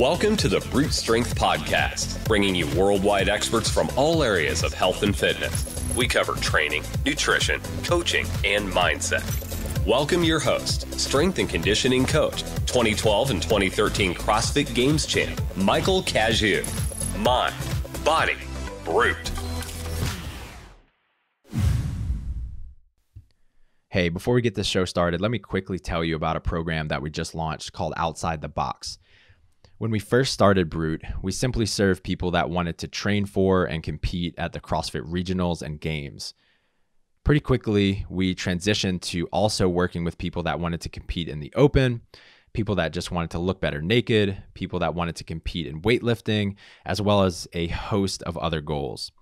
Welcome to the Brute Strength Podcast, bringing you worldwide experts from all areas of health and fitness. We cover training, nutrition, coaching, and mindset. Welcome your host, strength and conditioning coach, 2012 and 2013 CrossFit Games champ, Michael Cazayoux. Mind, body, brute. Hey, before we get this show started, let me quickly tell you about a program that we just launched called Outside the Box. When we first started Brute, we simply served people that wanted to train for and compete at the CrossFit regionals and games. Pretty quickly, we transitioned to also working with people that wanted to compete in the open, people that just wanted to look better naked, people that wanted to compete in weightlifting, as well as a host of other goals.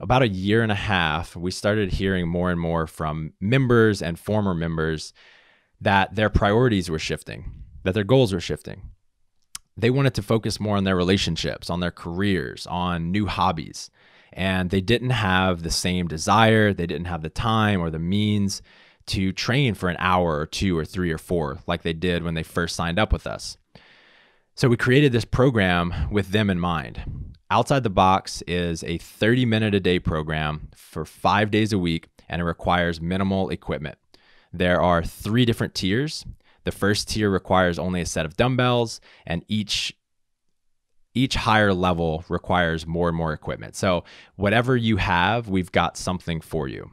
About a year and a half, we started hearing more and more from members and former members that their priorities were shifting, that their goals were shifting they wanted to focus more on their relationships, on their careers, on new hobbies. And they didn't have the same desire, they didn't have the time or the means to train for an hour or two or three or four like they did when they first signed up with us. So we created this program with them in mind. Outside the Box is a 30 minute a day program for five days a week, and it requires minimal equipment. There are three different tiers the first tier requires only a set of dumbbells, and each each higher level requires more and more equipment. So whatever you have, we've got something for you.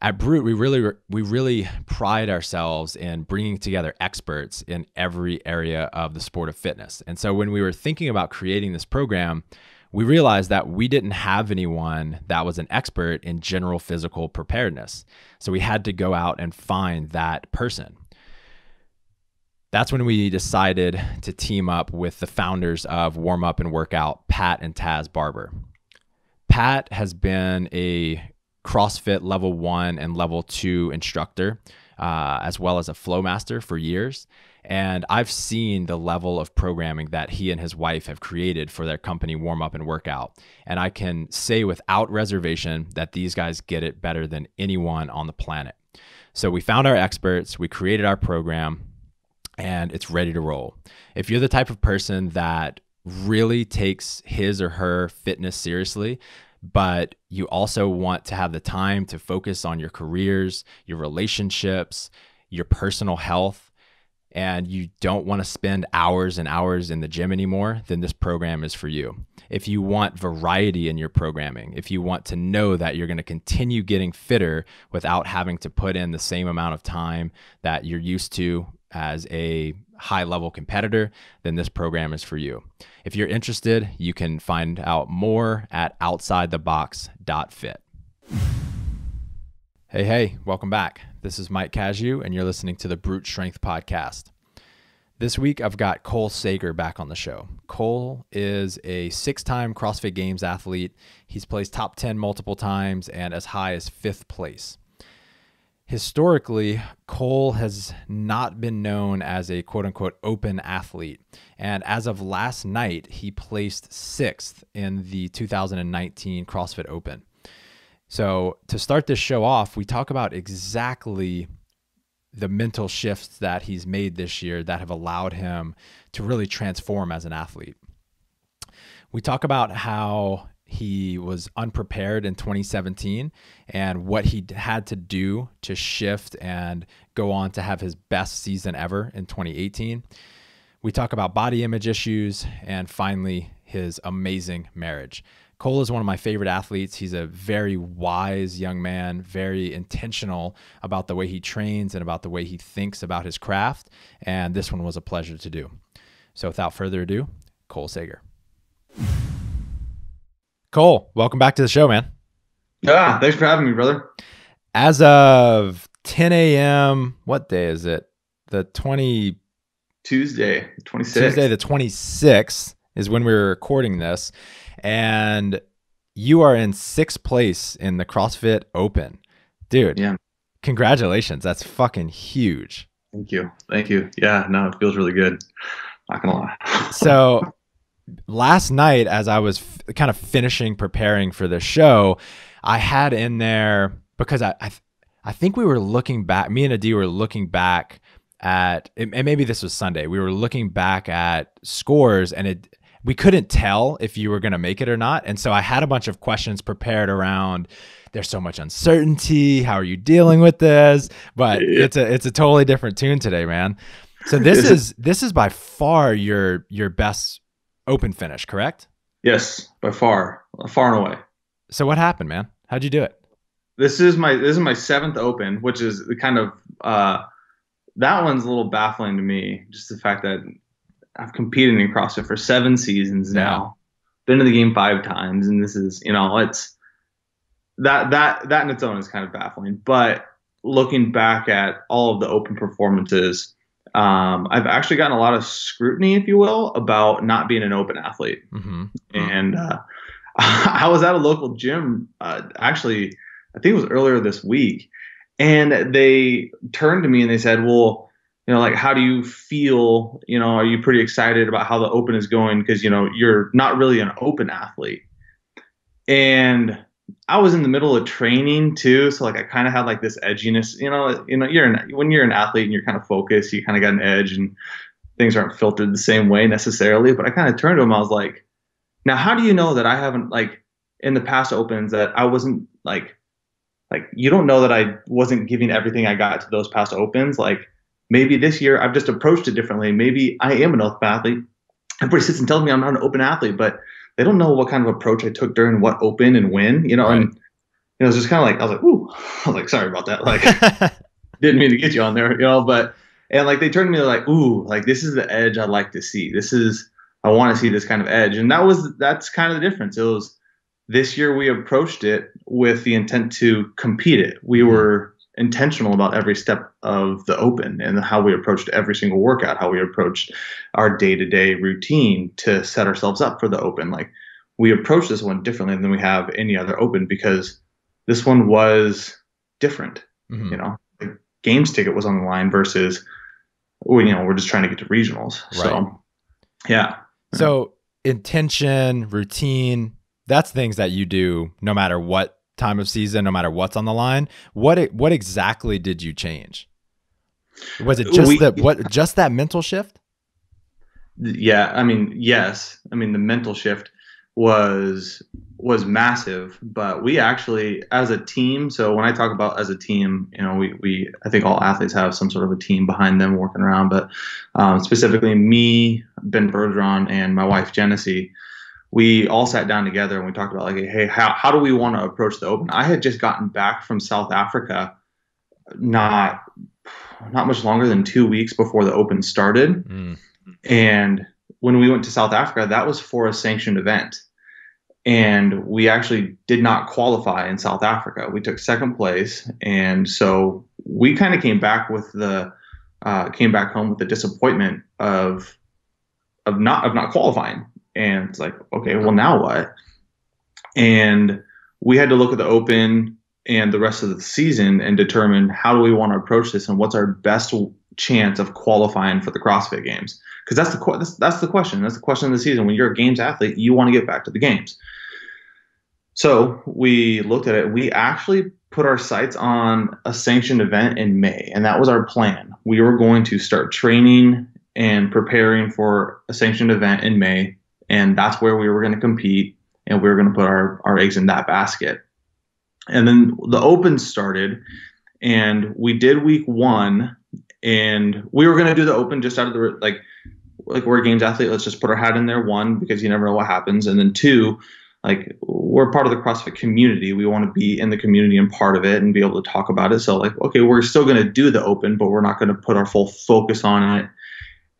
At Brute, we really we really pride ourselves in bringing together experts in every area of the sport of fitness. And so when we were thinking about creating this program, we realized that we didn't have anyone that was an expert in general physical preparedness. So we had to go out and find that person. That's when we decided to team up with the founders of Warm Up and Workout, Pat and Taz Barber. Pat has been a CrossFit level one and level two instructor, uh, as well as a flow master for years. And I've seen the level of programming that he and his wife have created for their company, Warm Up and Workout. And I can say without reservation that these guys get it better than anyone on the planet. So we found our experts, we created our program, and it's ready to roll. If you're the type of person that really takes his or her fitness seriously, but you also want to have the time to focus on your careers, your relationships, your personal health, and you don't want to spend hours and hours in the gym anymore, then this program is for you. If you want variety in your programming, if you want to know that you're going to continue getting fitter without having to put in the same amount of time that you're used to as a high level competitor, then this program is for you. If you're interested, you can find out more at outsidethebox.fit. Hey, hey, welcome back. This is Mike Cazayoux, and you're listening to the Brute Strength Podcast. This week, I've got Cole Sager back on the show. Cole is a six time CrossFit Games athlete. He's placed top 10 multiple times and as high as fifth place. Historically, Cole has not been known as a quote unquote open athlete. And as of last night, he placed sixth in the 2019 CrossFit Open. So, to start this show off, we talk about exactly the mental shifts that he's made this year that have allowed him to really transform as an athlete. We talk about how he was unprepared in 2017 and what he had to do to shift and go on to have his best season ever in 2018. We talk about body image issues and finally his amazing marriage. Cole is one of my favorite athletes. He's a very wise young man, very intentional about the way he trains and about the way he thinks about his craft. And this one was a pleasure to do. So without further ado, Cole Sager. Cole, welcome back to the show, man. Yeah, thanks for having me, brother. As of 10 a.m., what day is it? The 20 Tuesday, 26th. Tuesday, the 26th is when we were recording this and you are in sixth place in the CrossFit Open, dude. Yeah. Congratulations. That's fucking huge. Thank you. Thank you. Yeah, no, it feels really good. Not gonna lie. so last night, as I was kind of finishing preparing for the show, I had in there because I, I, I think we were looking back. Me and Adee were looking back at and maybe this was Sunday. We were looking back at scores and it we couldn't tell if you were going to make it or not. And so I had a bunch of questions prepared around there's so much uncertainty, how are you dealing with this? But yeah. it's a it's a totally different tune today, man. So this is this is by far your your best open finish, correct? Yes, by far, far and away. So what happened, man? How'd you do it? This is my this is my seventh open, which is the kind of uh, that one's a little baffling to me. Just the fact that I've competed in CrossFit for seven seasons now, been to the game five times, and this is you know it's that that that in its own is kind of baffling. But looking back at all of the open performances, um, I've actually gotten a lot of scrutiny, if you will, about not being an open athlete. Mm-hmm. And uh, I was at a local gym, uh, actually, I think it was earlier this week, and they turned to me and they said, "Well, you know, like, how do you feel? You know, are you pretty excited about how the open is going? Because you know, you're not really an open athlete." And I was in the middle of training too, so like I kind of had like this edginess. You know, you know, you're an, when you're an athlete and you're kind of focused, you kind of got an edge, and things aren't filtered the same way necessarily. But I kind of turned to him. I was like, "Now, how do you know that I haven't like in the past opens that I wasn't like like you don't know that I wasn't giving everything I got to those past opens. Like maybe this year I've just approached it differently. Maybe I am an open athlete. Everybody sits and tells me I'm not an open athlete, but they don't know what kind of approach I took during what open and when, you know, right. and you know, it's just kind of like I was like, ooh, I was like, sorry about that. Like didn't mean to get you on there, you know, but and like they turned to me like, ooh, like this is the edge I'd like to see. This is I want to see this kind of edge. And that was that's kind of the difference. It was this year we approached it with the intent to compete it. We mm-hmm. were intentional about every step of the open and how we approached every single workout, how we approached our day to day routine to set ourselves up for the open. Like we approached this one differently than we have any other open because this one was different. Mm-hmm. You know, the games ticket was on the line versus, we, you know, we're just trying to get to regionals. Right. So, yeah. So intention, routine, that's things that you do no matter what time of season, no matter what's on the line. What what exactly did you change? Was it just we, the what just that mental shift? Yeah, I mean, yes. I mean, the mental shift was was massive, but we actually as a team, so when I talk about as a team, you know, we we I think all athletes have some sort of a team behind them working around, but um, specifically me, Ben Bergeron, and my wife Genesee, we all sat down together and we talked about like, hey, how, how do we want to approach the open? I had just gotten back from South Africa, not not much longer than two weeks before the open started, mm. and when we went to South Africa, that was for a sanctioned event, and we actually did not qualify in South Africa. We took second place, and so we kind of came back with the uh, came back home with the disappointment of of not of not qualifying and it's like, okay, well, now what? And we had to look at the open and the rest of the season and determine how do we want to approach this and what's our best chance of qualifying for the CrossFit Games? Because that's the that's, that's the question. That's the question of the season. When you're a games athlete, you want to get back to the games. So we looked at it. We actually put our sights on a sanctioned event in May, and that was our plan. We were going to start training and preparing for a sanctioned event in May and that's where we were going to compete and we were going to put our, our eggs in that basket and then the open started and we did week one and we were going to do the open just out of the like like we're a games athlete let's just put our hat in there one because you never know what happens and then two like we're part of the CrossFit community. We want to be in the community and part of it and be able to talk about it. So like, okay, we're still going to do the open, but we're not going to put our full focus on it.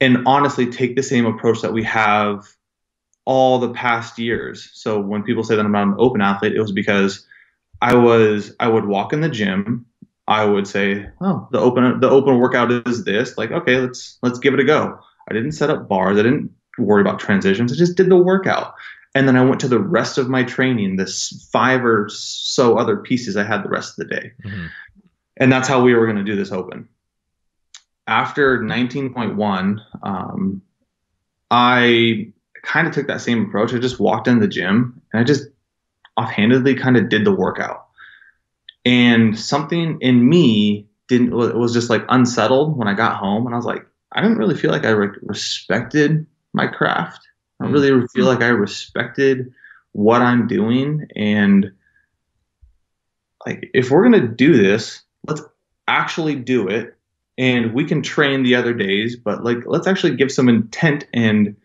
And honestly, take the same approach that we have all the past years. So when people say that I'm not an open athlete, it was because I was I would walk in the gym. I would say, "Oh, the open the open workout is this." Like, okay, let's let's give it a go. I didn't set up bars. I didn't worry about transitions. I just did the workout. And then I went to the rest of my training, this five or so other pieces I had the rest of the day. Mm-hmm. And that's how we were going to do this open. After 19.1, um, I kind of took that same approach. I just walked in the gym and I just offhandedly kind of did the workout. And something in me didn't it was just like unsettled when I got home, and I was like, I didn't really feel like I re- respected my craft. I don't really feel like I respected what I'm doing, and like if we're gonna do this, let's actually do it, and we can train the other days, but like let's actually give some intent and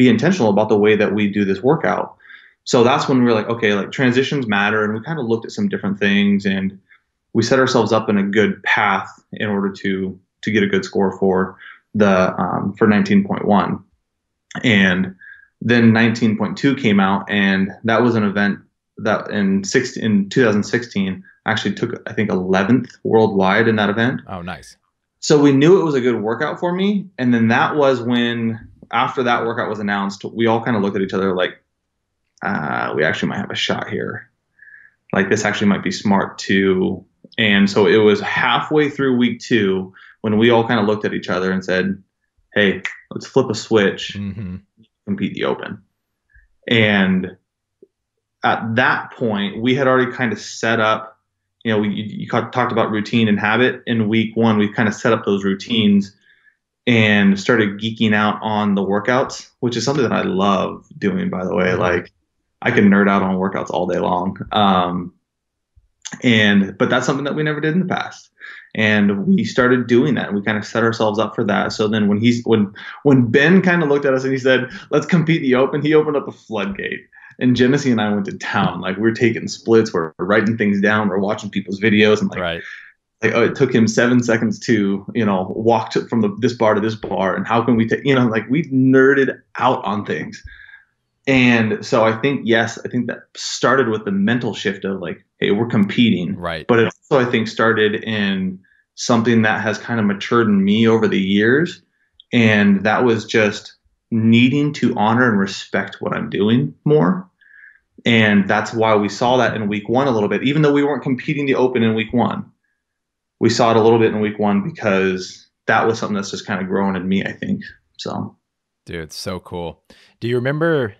be intentional about the way that we do this workout. So that's when we were like, okay, like transitions matter, and we kind of looked at some different things and we set ourselves up in a good path in order to to get a good score for the um, for 19.1 and then 19.2 came out and that was an event that in six in 2016 actually took i think 11th worldwide in that event. Oh nice. So we knew it was a good workout for me and then that was when after that workout was announced we all kind of looked at each other like uh, we actually might have a shot here like this actually might be smart too. and so it was halfway through week two when we all kind of looked at each other and said, hey, let's flip a switch, mm-hmm. compete the open. And at that point, we had already kind of set up, you know, we, you talked about routine and habit. In week one, We've kind of set up those routines and started geeking out on the workouts, which is something that I love doing, by the way. Mm-hmm. Like, I can nerd out on workouts all day long. Um, and but that's something that we never did in the past and we started doing that we kind of set ourselves up for that so then when he's when when ben kind of looked at us and he said let's compete the open he opened up a floodgate and Genesee and I went to town. Like we're taking splits, we're writing things down, we're watching people's videos, and like, right. Like oh, it took him seven seconds to you know walk to, from the, this bar to this bar, and how can we take you know like we nerded out on things. And so I think yes, I think that started with the mental shift of like, hey, we're competing. Right. But it also I think started in something that has kind of matured in me over the years. And that was just needing to honor and respect what I'm doing more. And that's why we saw that in week one a little bit, even though we weren't competing the open in week one. We saw it a little bit in week one because that was something that's just kind of growing in me, I think. So Dude, it's so cool. Do you remember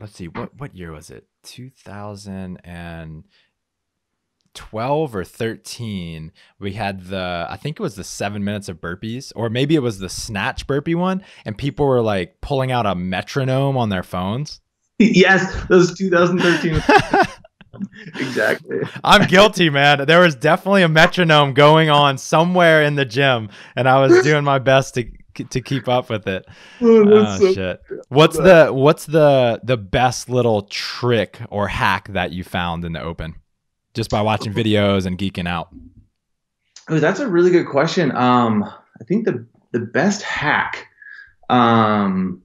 let's see what what year was it 2012 or 13 we had the i think it was the seven minutes of burpees or maybe it was the snatch burpee one and people were like pulling out a metronome on their phones yes those 2013 exactly. I'm guilty, man. There was definitely a metronome going on somewhere in the gym, and I was doing my best to to keep up with it. Oh, oh so shit. What's the what's the the best little trick or hack that you found in the open? Just by watching videos and geeking out. Oh, that's a really good question. Um, I think the the best hack um,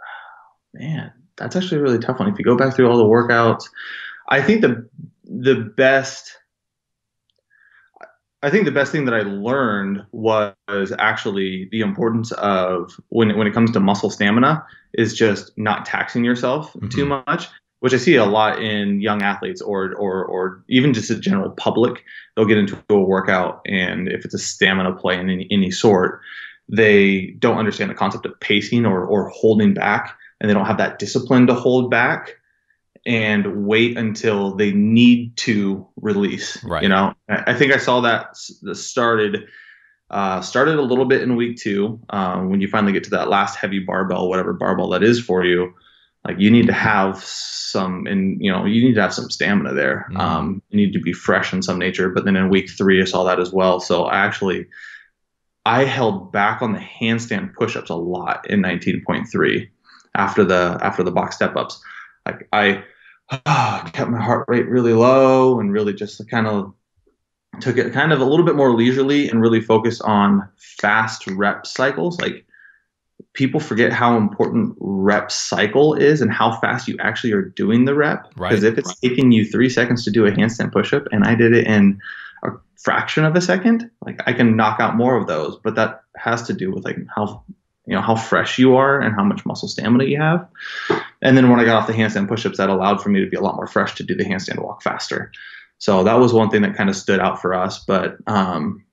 man, that's actually a really tough one. If you go back through all the workouts, I think the the best I think the best thing that I learned was actually the importance of when when it comes to muscle stamina is just not taxing yourself mm-hmm. too much, which I see a lot in young athletes or or or even just the general public. They'll get into a workout and if it's a stamina play in any, any sort, they don't understand the concept of pacing or or holding back, and they don't have that discipline to hold back and wait until they need to release. Right. You know, I think I saw that started uh, started a little bit in week two um, when you finally get to that last heavy barbell, whatever barbell that is for you. Like you need to have some, and you know, you need to have some stamina there. Mm. Um, you need to be fresh in some nature. But then in week three, I saw that as well. So I actually, I held back on the handstand push-ups a lot in 19.3 after the after the box step-ups. Like I kept my heart rate really low and really just kind of took it kind of a little bit more leisurely and really focused on fast rep cycles. Like people forget how important rep cycle is and how fast you actually are doing the rep. Because right. if it's taking you three seconds to do a handstand pushup and I did it in a fraction of a second, like I can knock out more of those. But that has to do with like how you know how fresh you are and how much muscle stamina you have. And then when I got off the handstand pushups, that allowed for me to be a lot more fresh to do the handstand walk faster. So that was one thing that kind of stood out for us. But um,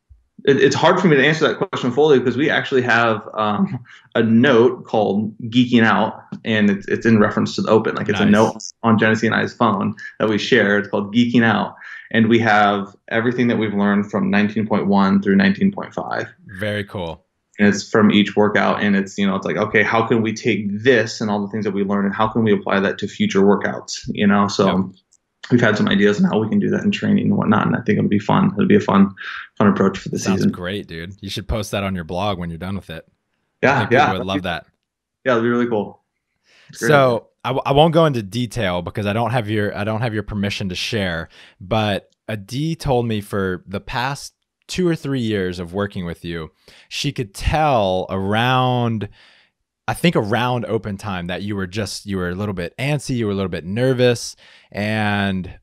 it, it's hard for me to answer that question fully because we actually have um, a note called "Geeking Out," and it's, it's in reference to the Open. Like it's nice. a note on Genesee and I's phone that we share. It's called "Geeking Out," and we have everything that we've learned from 19.1 through 19.5. Very cool. And it's from each workout, and it's you know it's like okay, how can we take this and all the things that we learned, and how can we apply that to future workouts? You know, so. Yep. We've had some ideas on how we can do that in training and whatnot, and I think it'll be fun. It'll be a fun, fun approach for the Sounds season. great, dude. You should post that on your blog when you're done with it. Yeah, yeah, I would love that. Yeah, it'd be really cool. So I w- I won't go into detail because I don't have your I don't have your permission to share. But Adee told me for the past two or three years of working with you, she could tell around. I think around open time that you were just you were a little bit antsy, you were a little bit nervous, and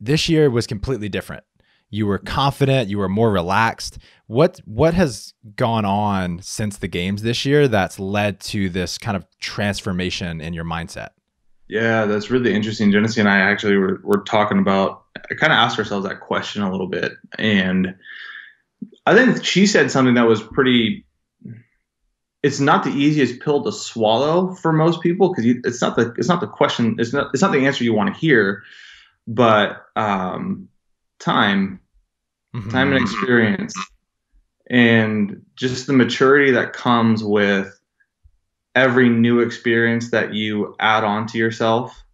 this year was completely different. You were confident, you were more relaxed. What what has gone on since the games this year that's led to this kind of transformation in your mindset? Yeah, that's really interesting. Genesee and I actually were, were talking about, kind of asked ourselves that question a little bit. And I think she said something that was pretty, it's not the easiest pill to swallow for most people because it's not the, it's not the question, it's not, it's not the answer you want to hear, but um, time, mm-hmm. time and experience, and just the maturity that comes with every new experience that you add on to yourself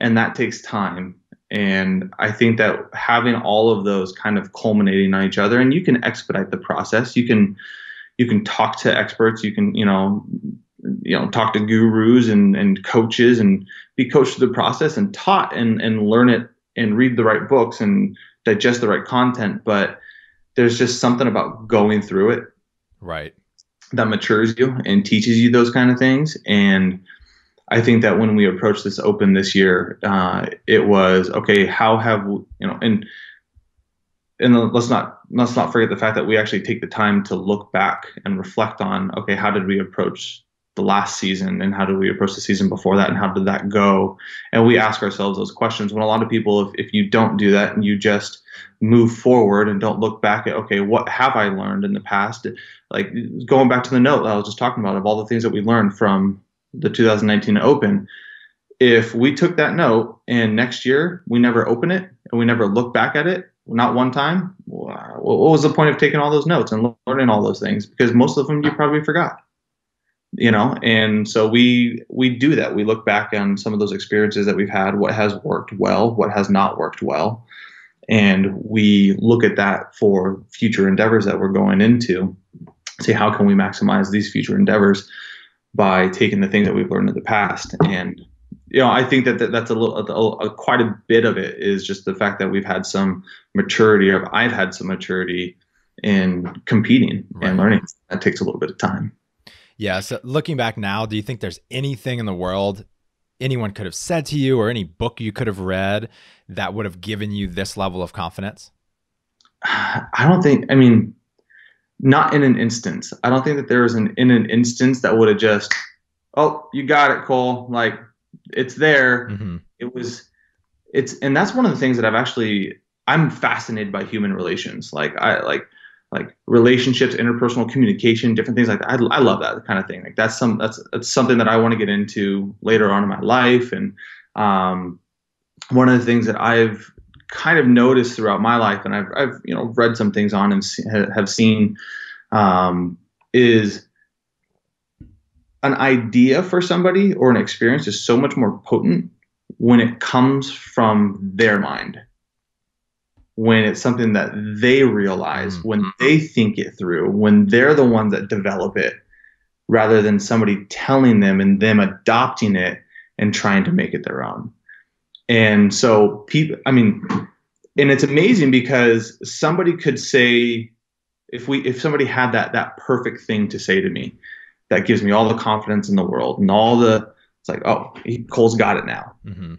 and that takes time and i think that having all of those kind of culminating on each other and you can expedite the process. You can you can talk to experts. You can you know you know talk to gurus and, and coaches and be coached through the process and taught and and learn it and read the right books and digest the right content. But there's just something about going through it right. that matures you and teaches you those kind of things. And I think that when we approached this open this year, uh, it was okay. How have we, you know? And and let's not let's not forget the fact that we actually take the time to look back and reflect on okay, how did we approach the last season and how did we approach the season before that and how did that go? And we ask ourselves those questions. When a lot of people, if, if you don't do that and you just move forward and don't look back at okay what have i learned in the past like going back to the note that i was just talking about of all the things that we learned from the 2019 open. If we took that note and next year we never open it and we never look back at it not one time what was the point of taking all those notes and learning all those things? Because most of them you probably forgot you know? And so we we do that. We look back on some of those experiences that we've had what has worked well what has not worked well and we look at that for future endeavors that we're going into. Say how can we maximize these future endeavors by taking the things that we've learned in the past and you know i think that, that's a little a, a, quite a bit of it is just the fact that we've had some maturity or i've had some maturity in competing right. and learning that takes a little bit of time yeah so looking back now do you think there's anything in the world anyone could have said to you or any book you could have read that would have given you this level of confidence? I don't think, I mean, not in an instance. I don't think that there was an in an instance that would have just, oh, you got it, Cole. Like it's there. Mm-hmm. It was, it's, and that's one of the things that I've actually, I'm fascinated by human relations. Like I like, like relationships, interpersonal communication, different things like that. I, I love that kind of thing. Like that's some that's that's something that I want to get into later on in my life. And um, one of the things that I've kind of noticed throughout my life, and I've I've you know read some things on and see, have seen, um, is an idea for somebody or an experience is so much more potent when it comes from their mind when it's something that they realize, mm-hmm. when they think it through, when they're the ones that develop it, rather than somebody telling them and them adopting it and trying to make it their own. And so people, I mean, and it's amazing because somebody could say, if we, if somebody had that that perfect thing to say to me, that gives me all the confidence in the world and all the, it's like, oh, he, Cole's got it now. Mm-hmm.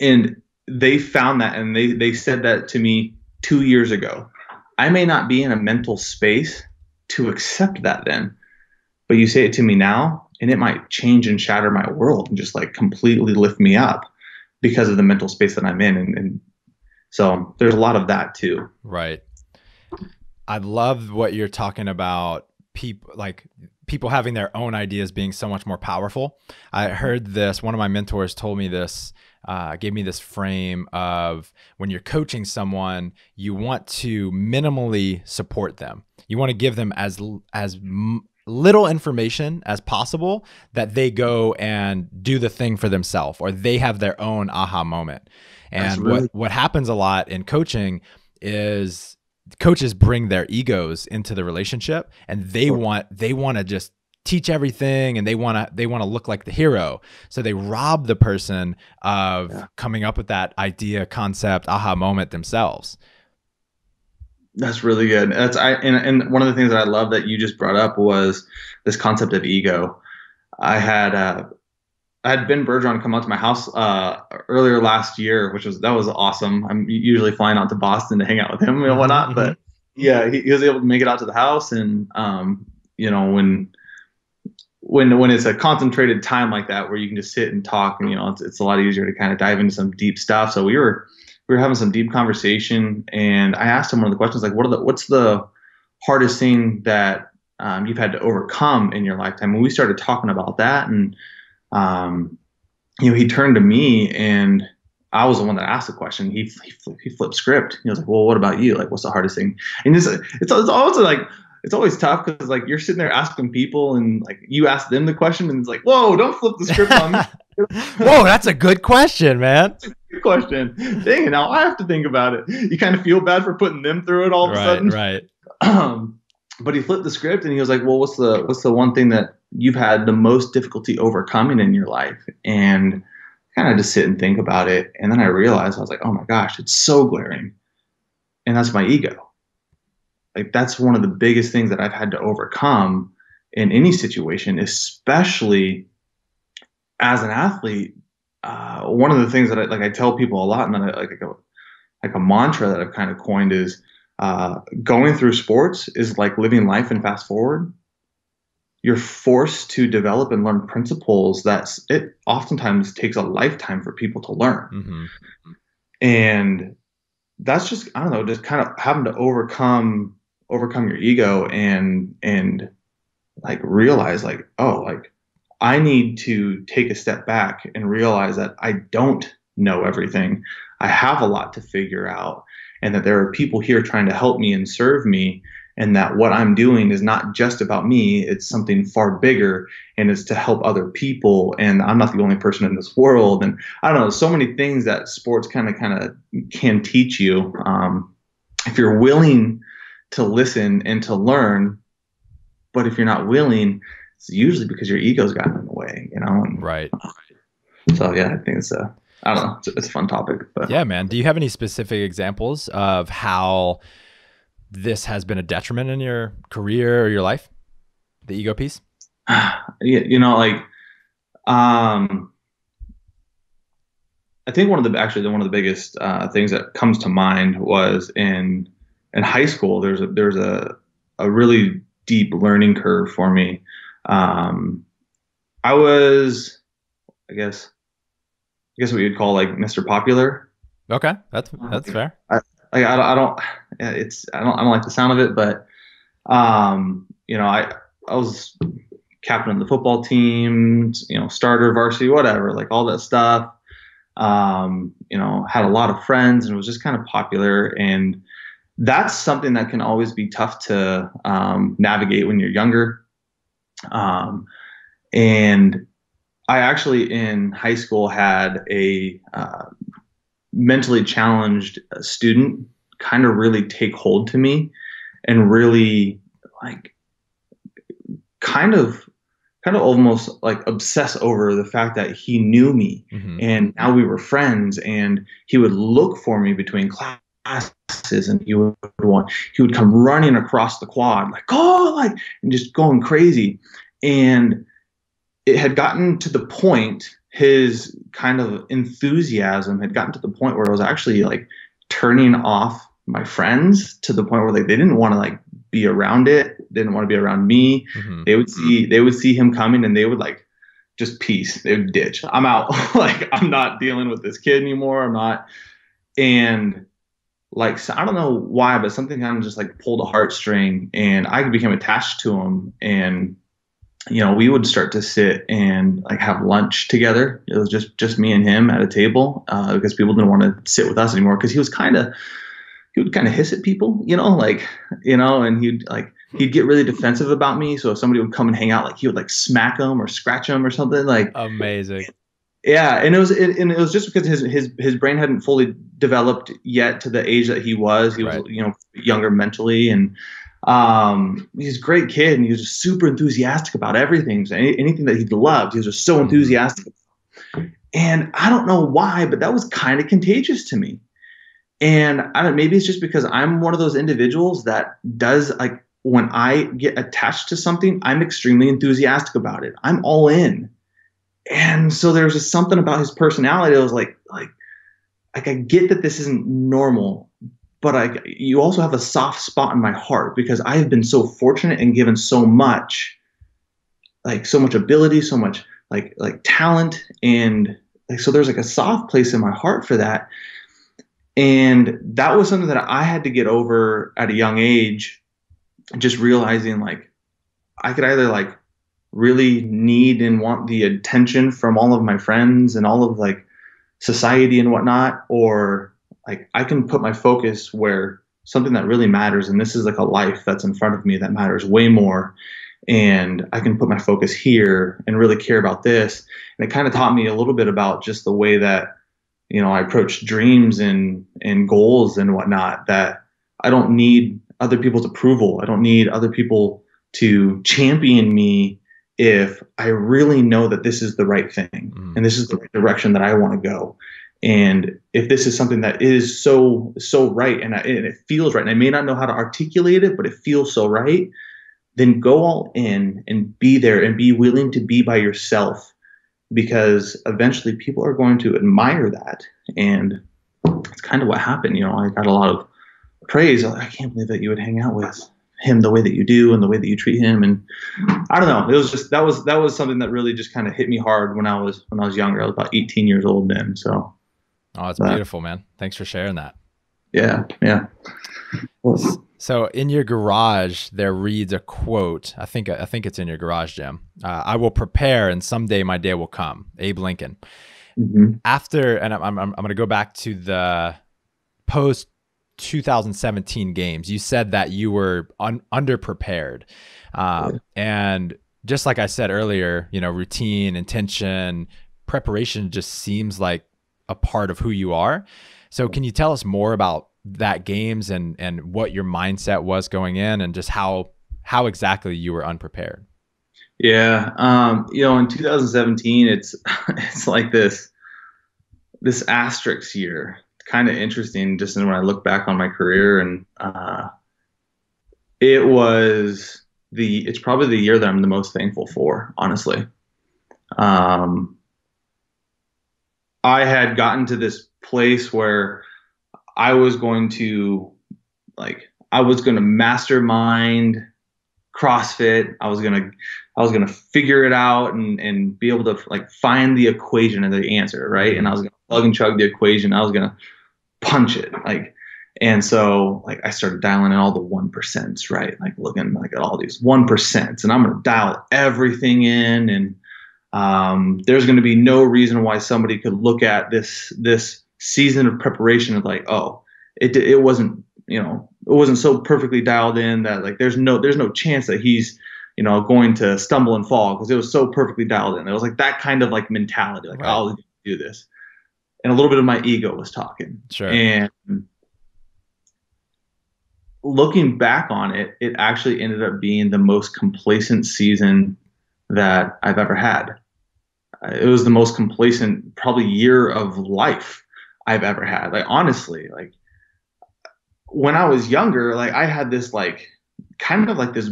And they found that and they, they said that to me two years ago. I may not be in a mental space to accept that then, but you say it to me now and it might change and shatter my world and just like completely lift me up because of the mental space that I'm in. And, and so there's a lot of that too. Right. I love what you're talking about. People like people having their own ideas being so much more powerful. I heard this. One of my mentors told me this uh, gave me this frame of when you're coaching someone, you want to minimally support them. You want to give them as as little information as possible that they go and do the thing for themselves or they have their own aha moment. And what what happens a lot in coaching is coaches bring their egos into the relationship and they want they want to just teach everything and they want to they want to look like the hero so they rob the person of yeah. coming up with that idea concept aha moment themselves that's really good that's i and, and one of the things that i love that you just brought up was this concept of ego i had uh I had Ben Bergeron come out to my house uh, earlier last year, which was that was awesome. I'm usually flying out to Boston to hang out with him and whatnot, mm-hmm. but yeah, he, he, was able to make it out to the house, and um, you know when when when it's a concentrated time like that where you can just sit and talk and you know it's, it's a lot easier to kind of dive into some deep stuff so we were we were having some deep conversation and i asked him one of the questions like what are the what's the hardest thing that um, you've had to overcome in your lifetime and we started talking about that and um, you know he turned to me and I was the one that asked the question. He, he, he flipped script. He was like, "Well, what about you? Like, what's the hardest thing?" And it's it's, it's also like it's always tough because like you're sitting there asking people and like you ask them the question and it's like, whoa, don't flip the script on me. whoa, that's a good question, man. good question. Dang it, now I have to think about it. You kind of feel bad for putting them through it all of right, a sudden. Right. Um, but he flipped the script and he was like, well, what's the what's the one thing that you've had the most difficulty overcoming in your life? And kind of just sit and think about it. And then I realized I was like, oh my gosh, it's so glaring. And that's my ego like that's one of the biggest things that I've had to overcome in any situation, especially as an athlete. Uh, one of the things that I like I tell people a lot, and then I, like a, like a mantra that I've kind of coined is uh, going through sports is like living life and fast forward. You're forced to develop and learn principles that it oftentimes takes a lifetime for people to learn. Mm-hmm. And that's just I don't know, just kind of having to overcome overcome your ego and and like realize like oh like I need to take a step back and realize that I don't know everything. I have a lot to figure out and that there are people here trying to help me and serve me and that what I'm doing is not just about me, it's something far bigger and it's to help other people and I'm not the only person in this world and I don't know so many things that sports kind of kind of can teach you um, if you're willing to listen and to learn. But if you're not willing, it's usually because your ego's gotten in the way, you know? And, right. So yeah, I think it's a, I don't know, it's a, it's a fun topic. But yeah, man. Do you have any specific examples of how this has been a detriment in your career or your life? The ego piece? yeah, you know, like, um, I think one of the actually one of the biggest uh, things that comes to mind was in in high school, there's a, there's a, a really deep learning curve for me. Um, I was, I guess, I guess what you'd call like Mr. Popular. Okay, that's that's fair. I, like, I, I don't, it's I don't I don't like the sound of it, but um, you know, I I was captain of the football team, you know, starter, varsity, whatever, like all that stuff. Um, you know, had a lot of friends and was just kind of popular and that's something that can always be tough to um, navigate when you're younger. Um, and I actually in high school had a uh, mentally challenged student kind of really take hold to me and really like kind of kind of almost like obsess over the fact that he knew me mm-hmm. and now we were friends and he would look for me between class classes and he would want. He would come running across the quad like oh like and just going crazy. And it had gotten to the point his kind of enthusiasm had gotten to the point where it was actually like turning off my friends to the point where like they didn't want to like be around it didn't want to be around me. Mm-hmm. they would see they would see him coming and they would like just peace. They would ditch. I'm out. Like i'm not dealing with this kid anymore. I'm not. And like I don't know why, but something kind of just like pulled a heartstring, and I became attached to him. And you know, we would start to sit and like have lunch together. It was just just me and him at a table uh, because people didn't want to sit with us anymore because he was kind of he would kind of hiss at people, you know, like you know, and he'd like he'd get really defensive about me. So if somebody would come and hang out, like he would like smack them or scratch them or something. Like amazing. Yeah, and it was it, and it was just because his his his brain hadn't fully developed yet to the age that he was. He was right. you know younger mentally and um, he's a great kid and he was just super enthusiastic about everything. So anything that he loved, he was just so mm-hmm. enthusiastic. And I don't know why, but that was kind of contagious to me. And I don't maybe it's just because I'm one of those individuals that does like when I get attached to something, I'm extremely enthusiastic about it. I'm all in. And so there's just something about his personality that was like like like I get that this isn't normal, but I, you also have a soft spot in my heart because I have been so fortunate and given so much, like so much ability, so much like like talent, and like so there's like a soft place in my heart for that, and that was something that I had to get over at a young age, just realizing like I could either like really need and want the attention from all of my friends and all of like society and whatnot, or like I can put my focus where something that really matters, and this is like a life that's in front of me that matters way more. And I can put my focus here and really care about this. And it kind of taught me a little bit about just the way that, you know, I approach dreams and and goals and whatnot. That I don't need other people's approval. I don't need other people to champion me if I really know that this is the right thing mm. and this is the right direction that I want to go. And if this is something that is so so right and, I, and it feels right, and I may not know how to articulate it, but it feels so right, then go all in and be there and be willing to be by yourself, because eventually people are going to admire that. And it's kind of what happened. You know, I got a lot of praise. I can't believe that you would hang out with him the way that you do and the way that you treat him and I don't know it was just that was that was something that really just kind of hit me hard when I was when I was younger I was about 18 years old then so Oh, it's beautiful, man. Thanks for sharing that. Yeah, yeah. So in your garage, there reads a quote. I think I think it's in your garage, gym. Uh, I will prepare, and someday my day will come. Abe Lincoln. Mm-hmm. After, and I'm, I'm I'm going to go back to the post 2017 games. You said that you were un- underprepared, um, yeah. and just like I said earlier, you know, routine, intention, preparation just seems like a part of who you are. So can you tell us more about that games and and what your mindset was going in and just how how exactly you were unprepared? Yeah, um, you know, in 2017, it's it's like this this asterisk year. Kind of interesting, just when I look back on my career, and uh, it was the it's probably the year that I'm the most thankful for, honestly. Um, I had gotten to this place where I was going to like I was going to mastermind CrossFit. I was going to I was to figure it out and and be able to like find the equation and the answer, right? And I was to plug and chug the equation. I was to punch it like and so like I started dialing in all the one percents, right? Like looking like at all these one percents, and I'm gonna dial everything in and um, there's going to be no reason why somebody could look at this this season of preparation and like, oh, it it wasn't you know it wasn't so perfectly dialed in that like there's no there's no chance that he's you know going to stumble and fall because it was so perfectly dialed in. It was like that kind of like mentality, like right. I'll do this, and a little bit of my ego was talking. Sure. And looking back on it, it actually ended up being the most complacent season that I've ever had uh, it was the most complacent probably year of life I've ever had. Like honestly, like when I was younger, like I had this like kind of like this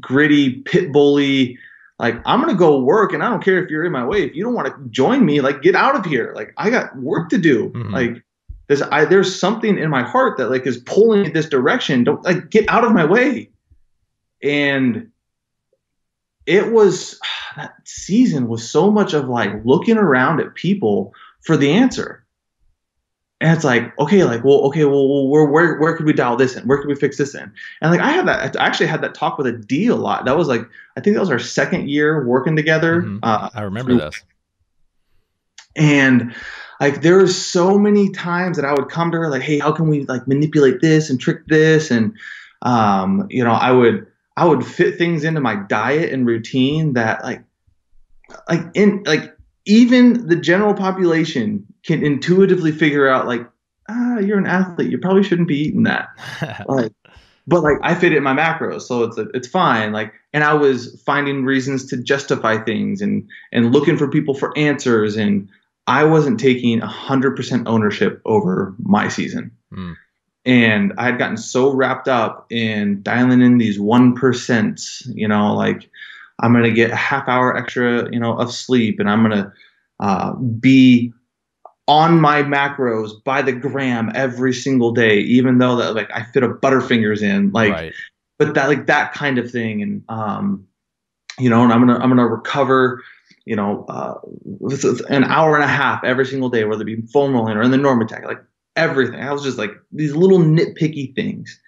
gritty pit bully like I'm gonna go work and I don't care if you're in my way. If you don't want to join me, like get out of here. Like I got work to do. Mm-hmm. Like there's I there's something in my heart that like is pulling this direction. Don't like get out of my way. And it was that season was so much of like looking around at people for the answer. And it's like, okay, like, well, okay, well, where, where, where could we dial this in? Where could we fix this in? And like, I had that, I actually had that talk with Adee a lot. That was like, I think that was our second year working together. Mhm. Uh, I remember this. and like there was so many times that I would come to her like, hey, how can we like manipulate this and trick this? And um, you know, I would I would fit things into my diet and routine that like like in like even the general population can intuitively figure out like, ah, you're an athlete, you probably shouldn't be eating that like but like I fit it in my macros, so it's it's fine. Like, and I was finding reasons to justify things and and looking for people for answers, and I wasn't taking hundred percent ownership over my season. Mm. And I had gotten so wrapped up in dialing in these one percents, you know, like I'm gonna get a half hour extra, you know, of sleep, and I'm gonna uh, be on my macros by the gram every single day, even though that like I fit a Butterfingers in, like, right. but that like that kind of thing, and um, you know, and I'm gonna I'm gonna recover, you know, uh, an hour and a half every single day, whether it be foam rolling or in the Normatec, like everything. I was just like these little nitpicky things.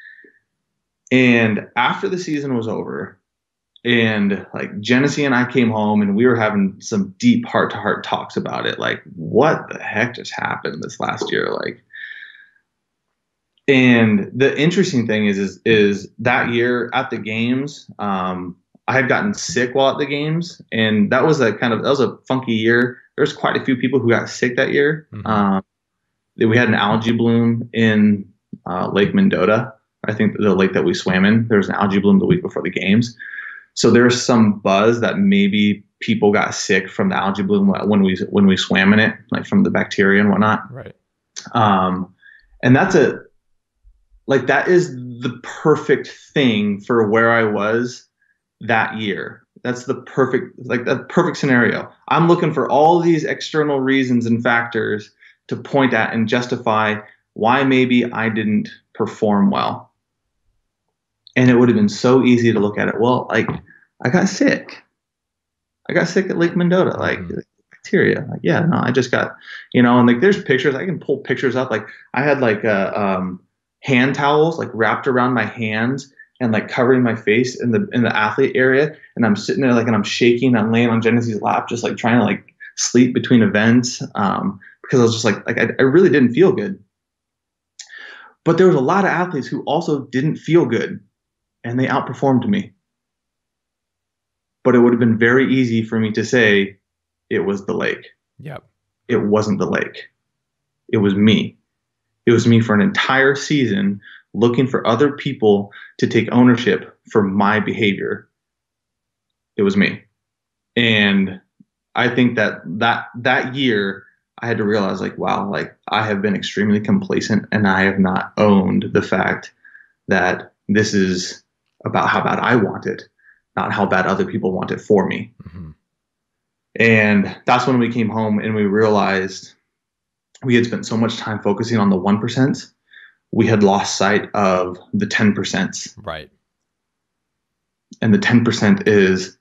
And after the season was over, and like Genesee and I came home and we were having some deep heart to heart talks about it. Like, what the heck just happened this last year? Like, and the interesting thing is, is, is that year at the games, um, I had gotten sick while at the games, and that was a kind of that was a funky year. There's quite a few people who got sick that year. Mhm. Um, we had an algae bloom in uh, Lake Mendota. I think the lake that we swam in. There was an algae bloom the week before the games. So there's some buzz that maybe people got sick from the algae bloom when we when we swam in it, like from the bacteria and whatnot. Right. Um, and that's a like that is the perfect thing for where I was that year. That's the perfect like the perfect scenario. I'm looking for all these external reasons and factors to point at and justify why maybe I didn't perform well. And it would have been so easy to look at it. Well, like I got sick. I got sick at Lake Mendota. Like Mhm. bacteria. Like, yeah, no, I just got, you know, and like there's pictures. I can pull pictures up. Like I had like uh, um, hand towels like wrapped around my hands and like covering my face in the in the athlete area. And I'm sitting there like and I'm shaking. I'm laying on Genesee's lap, just like trying to like sleep between events um, because I was just like like I, I really didn't feel good. But there was a lot of athletes who also didn't feel good, and they outperformed me. But it would have been very easy for me to say it was the lake Yep. it wasn't the lake. It was me. It was me for an entire season looking for other people to take ownership for my behavior. It was me. And I think that that that year I had to realize like wow, like I have been extremely complacent and I have not owned the fact that this is about how bad I want it, not how bad other people want it for me. hmm And that's when we came home and we realized we had spent so much time focusing on the 1%, we had lost sight of the 10%. Right. And the 10% is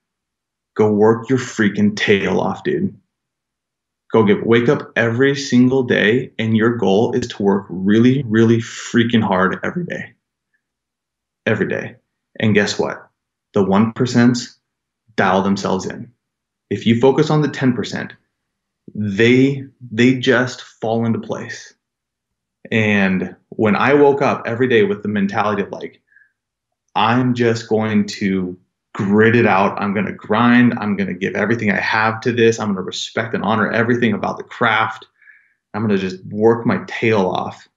go work your freaking tail off, dude. Go get wake up every single day and your goal is to work really, really freaking hard every day. Every day. And guess what? The 1% dial themselves in. If you focus on the 10%, they they just fall into place. And when I woke up every day with the mentality of like, I'm just going to grit it out. I'm going to grind. I'm going to give everything I have to this. I'm going to respect and honor everything about the craft. I'm going to just work my tail off.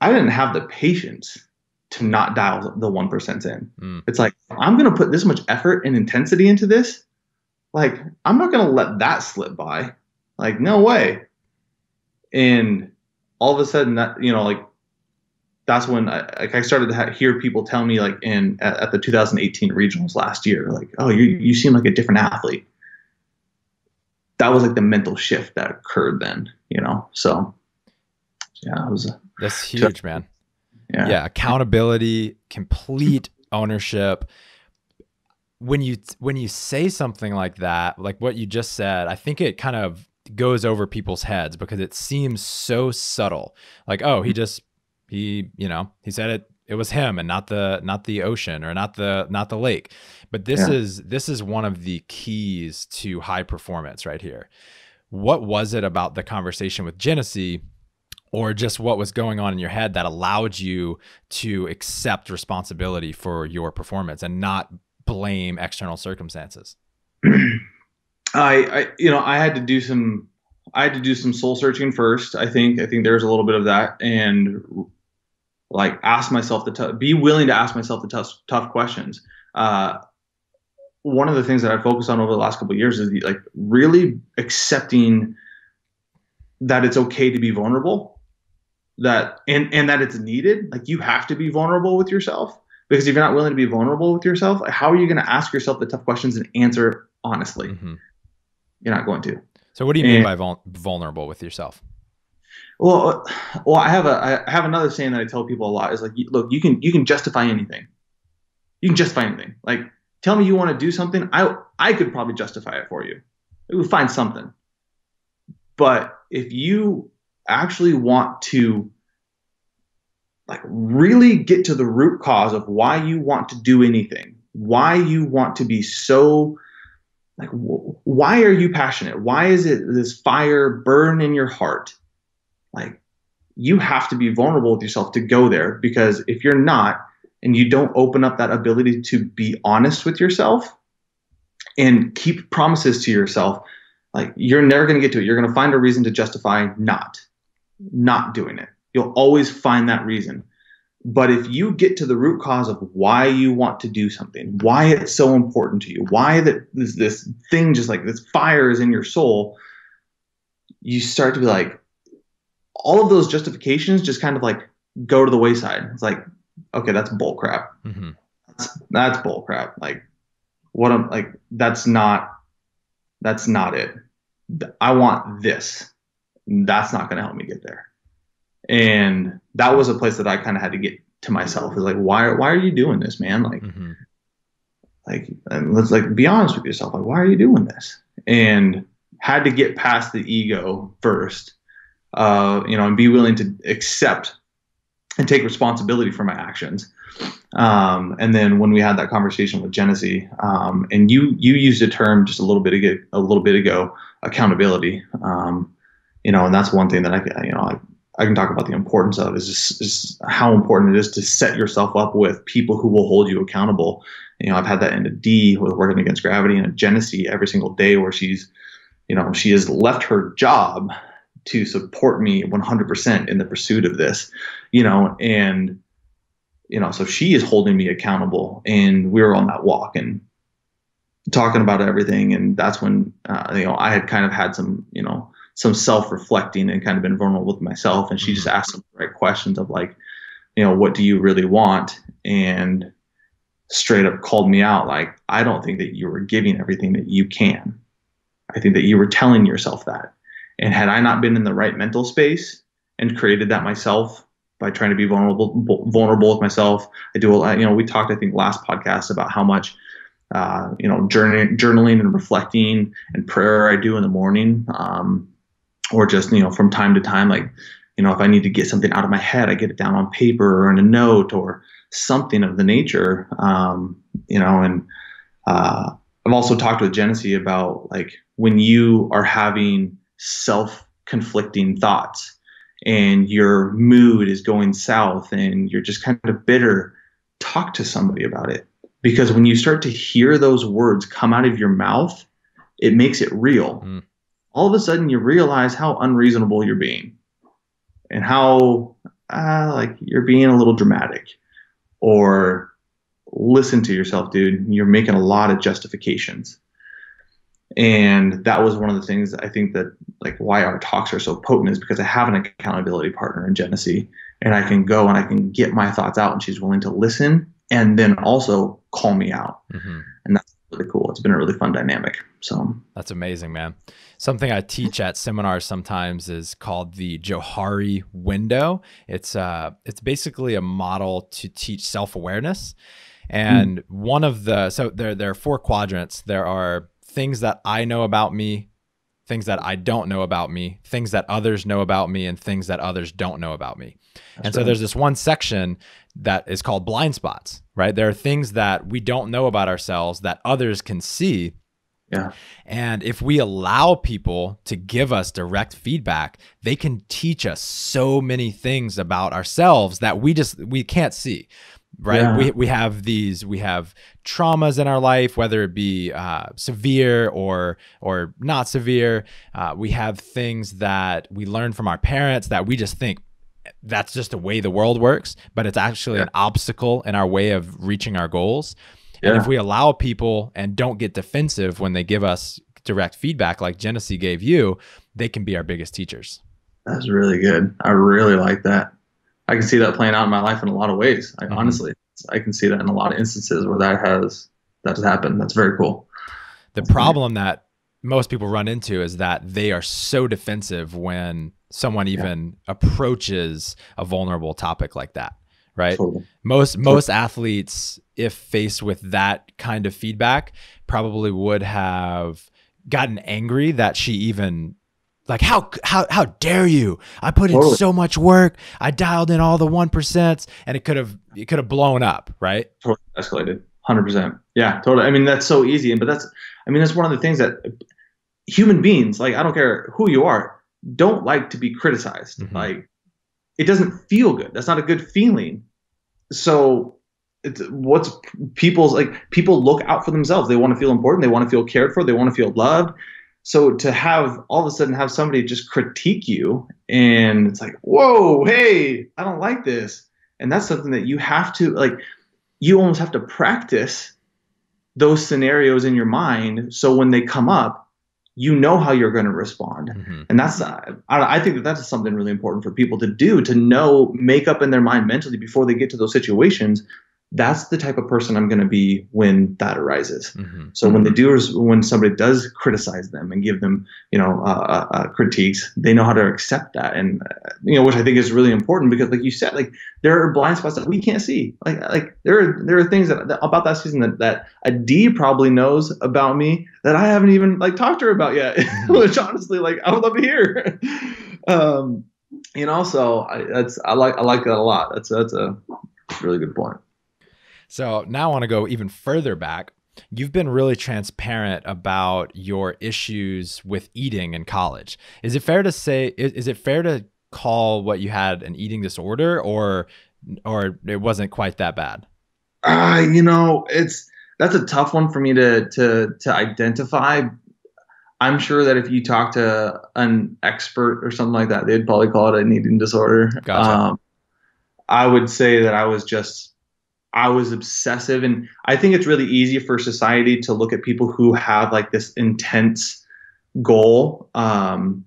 I didn't have the patience to not dial the 1% in. Mm. It's like, I'm going to put this much effort and intensity into this. Like, I'm not going to let that slip by. Like, no way. And all of a sudden, that, you know, like, that's when I, like I started to ha- hear people tell me like in at, at the 2018 regionals last year, like, oh, you you seem like a different athlete. That was like the mental shift that occurred then, you know. So, yeah, it was That's huge, man. Yeah, yeah accountability complete ownership when you when you say something like that like what you just said i think it kind of goes over people's heads because it seems so subtle. Like, oh, he just he, you know, he said it it was him and not the not the ocean or not the not the lake. But this yeah. is this is one of the keys to high performance right here. What was it about the conversation with Genesee or just what was going on in your head that allowed you to accept responsibility for your performance and not blame external circumstances? I, I, you know, I had to do some, I had to do some soul searching first. I think, I think there's a little bit of that, and like ask myself the tough, be willing to ask myself the tough, tough questions. Uh, one of the things that I focused on over the last couple years is the, like really accepting that it's okay to be vulnerable, that and and that it's needed. Like you have to be vulnerable with yourself because if you're not willing to be vulnerable with yourself, how are you going to ask yourself the tough questions and answer honestly? Mm-hmm. You're not going to. So what do you and, mean by vul- vulnerable with yourself? Well, well, I have a I have another saying that I tell people a lot is like, look, you can you can justify anything. You can justify anything. Like, tell me you want to do something, I I could probably justify it for you. We would find something. But if you actually want to like really get to the root cause of why you want to do anything, why you want to be so like why are you passionate? Why is it this fire burn in your heart? Like you have to be vulnerable with yourself to go there because if you're not and you don't open up that ability to be honest with yourself and keep promises to yourself, like you're never going to get to it. You're going to find a reason to justify not not doing it. You'll always find that reason. But if you get to the root cause of why you want to do something, why it's so important to you, why that this, this thing just like this fire is in your soul, you start to be like, all of those justifications just kind of like go to the wayside. It's like, okay, that's bull crap. Mm-hmm. That's, that's bull crap. Like, what I'm like, that's not, that's not it. I want this. That's not going to help me get there. And that was a place that I kind of had to get to myself. Is like, why, why are you doing this, man? Like, mm-hmm. like, let's like be honest with yourself. Like, why are you doing this? And had to get past the ego first, uh, you know, and be willing to accept and take responsibility for my actions. Um, and then when we had that conversation with Genesee, um, and you you used a term just a little bit ago, a little bit ago, accountability. Um, you know, and that's one thing that I you know I, I can talk about the importance of is, just, is how important it is to set yourself up with people who will hold you accountable. You know, I've had that in Adee with working against gravity and a Genesee every single day where she's, you know, she has left her job to support me 100% in the pursuit of this, you know, and, you know, so she is holding me accountable and we were on that walk and talking about everything. And that's when, uh, you know, I had kind of had some, you know, some self-reflecting and kind of been vulnerable with myself. And she just mm-hmm. asked some right questions of like you know what do you really want? And straight up called me out like i don't think that you were giving everything that you can. I think that you were telling yourself that. And had i not been in the right mental space and created that myself by trying to be vulnerable vulnerable with myself i do a lot you know we talked i think last podcast about how much uh, you know journaling, journaling and reflecting and prayer i do in the morning um, or just you know from time to time like you know if i need to get something out of my head i get it down on paper or in a note or something of the nature um, you know and uh, i've also talked with genesee about like when you are having self conflicting thoughts and your mood is going south and you're just kind of bitter talk to somebody about it. Because when you start to hear those words come out of your mouth it makes it real. Mm all of a sudden you realize how unreasonable you're being and how uh, like you're being a little dramatic or listen to yourself dude you're making a lot of justifications and that was one of the things i think that like why our talks are so potent is because i have an accountability partner in genesee and i can go and i can get my thoughts out and she's willing to listen and then also call me out mm-hmm. and that's really cool it's been a really fun dynamic so that's amazing man something I teach at seminars sometimes is called the Johari window. It's uh it's basically a model to teach self-awareness. And mm. one of the so there there are four quadrants. There are things that I know about me, things that I don't know about me, things that others know about me, and things that others don't know about me. That's and so right. there's this one section that is called blind spots, right? There are things that we don't know about ourselves that others can see. Yeah. And if we allow people to give us direct feedback, they can teach us so many things about ourselves that we just we can't see right yeah. we, we have these we have traumas in our life whether it be uh, severe or or not severe uh, we have things that we learn from our parents that we just think that's just the way the world works but it's actually yeah. an obstacle in our way of reaching our goals yeah. and if we allow people and don't get defensive when they give us direct feedback like genesee gave you they can be our biggest teachers that's really good i really like that I can see that playing out in my life in a lot of ways. I, mm-hmm. Honestly, I can see that in a lot of instances where that has that has happened. That's very cool. The problem that most people run into is that they are so defensive when someone even yeah. approaches a vulnerable topic like that right totally. most totally. most athletes if faced with that kind of feedback probably would have gotten angry that she even like how how how dare you? I put in so much work. I dialed in all the one percents, and it could have it could have blown up, right? Totally escalated, hundred percent. Yeah, totally. I mean, that's so easy, but that's I mean, that's one of the things that human beings, like I don't care who you are, don't like to be criticized. Mm-hmm. Like it doesn't feel good. That's not a good feeling. So it's what's people's like people look out for themselves. They want to feel important. They want to feel cared for. They want to feel loved so to have all of a sudden have somebody just critique you and it's like whoa hey i don't like this. And that's something that you have to like you almost have to practice those scenarios in your mind. So when they come up you know how you're going to respond. Mm-hmm. and that's I, I think that that's something really important for people to do to know make up in their mind mentally before they get to those situations that's the type of person I'm going to be when that arises. Mm-hmm. So when they do, when somebody does criticize them and give them, you know, uh, uh, uh, critiques, they know how to accept that, and uh, you know, which I think is really important because, like you said, like there are blind spots that we can't see. Like, like there are there are things that, that about that season that that Adee probably knows about me that I haven't even like talked to her about yet. Mm-hmm. which honestly, like I would love to hear. um, you know, so I, that's I like I like that a lot. That's that's a really good point. So now I want to go even further back. You've been really transparent about your issues with eating in college. Is it fair to say is, is it fair to call what you had an eating disorder or or it wasn't quite that bad? Uh, you know, it's that's a tough one for me to to to identify. I'm sure that if you talk to an expert or something like that, they'd probably call it an eating disorder. Gotcha. Um, I would say that I was just I was obsessive. And I think it's really easy for society to look at people who have like this intense goal. Um,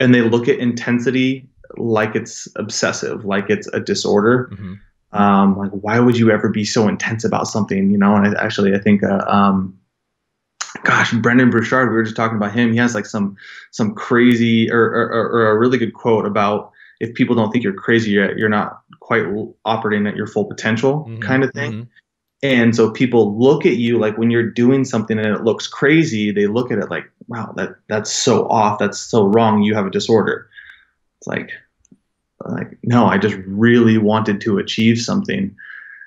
and they look at intensity like it's obsessive, like it's a disorder. Mm-hmm. Um, like, why would you ever be so intense about something? You know, and I, actually, I think, uh, um, gosh, Brendon Burchard, we were just talking about him. He has like some, some crazy or, or, or a really good quote about if people don't think you're crazy yet, you're not quite operating at your full potential mm-hmm, kind of thing. Mm-hmm. And so people look at you like when you're doing something and it looks crazy, they look at it like, wow, that that's so off, that's so wrong, you have a disorder. It's like like no, I just really wanted to achieve something.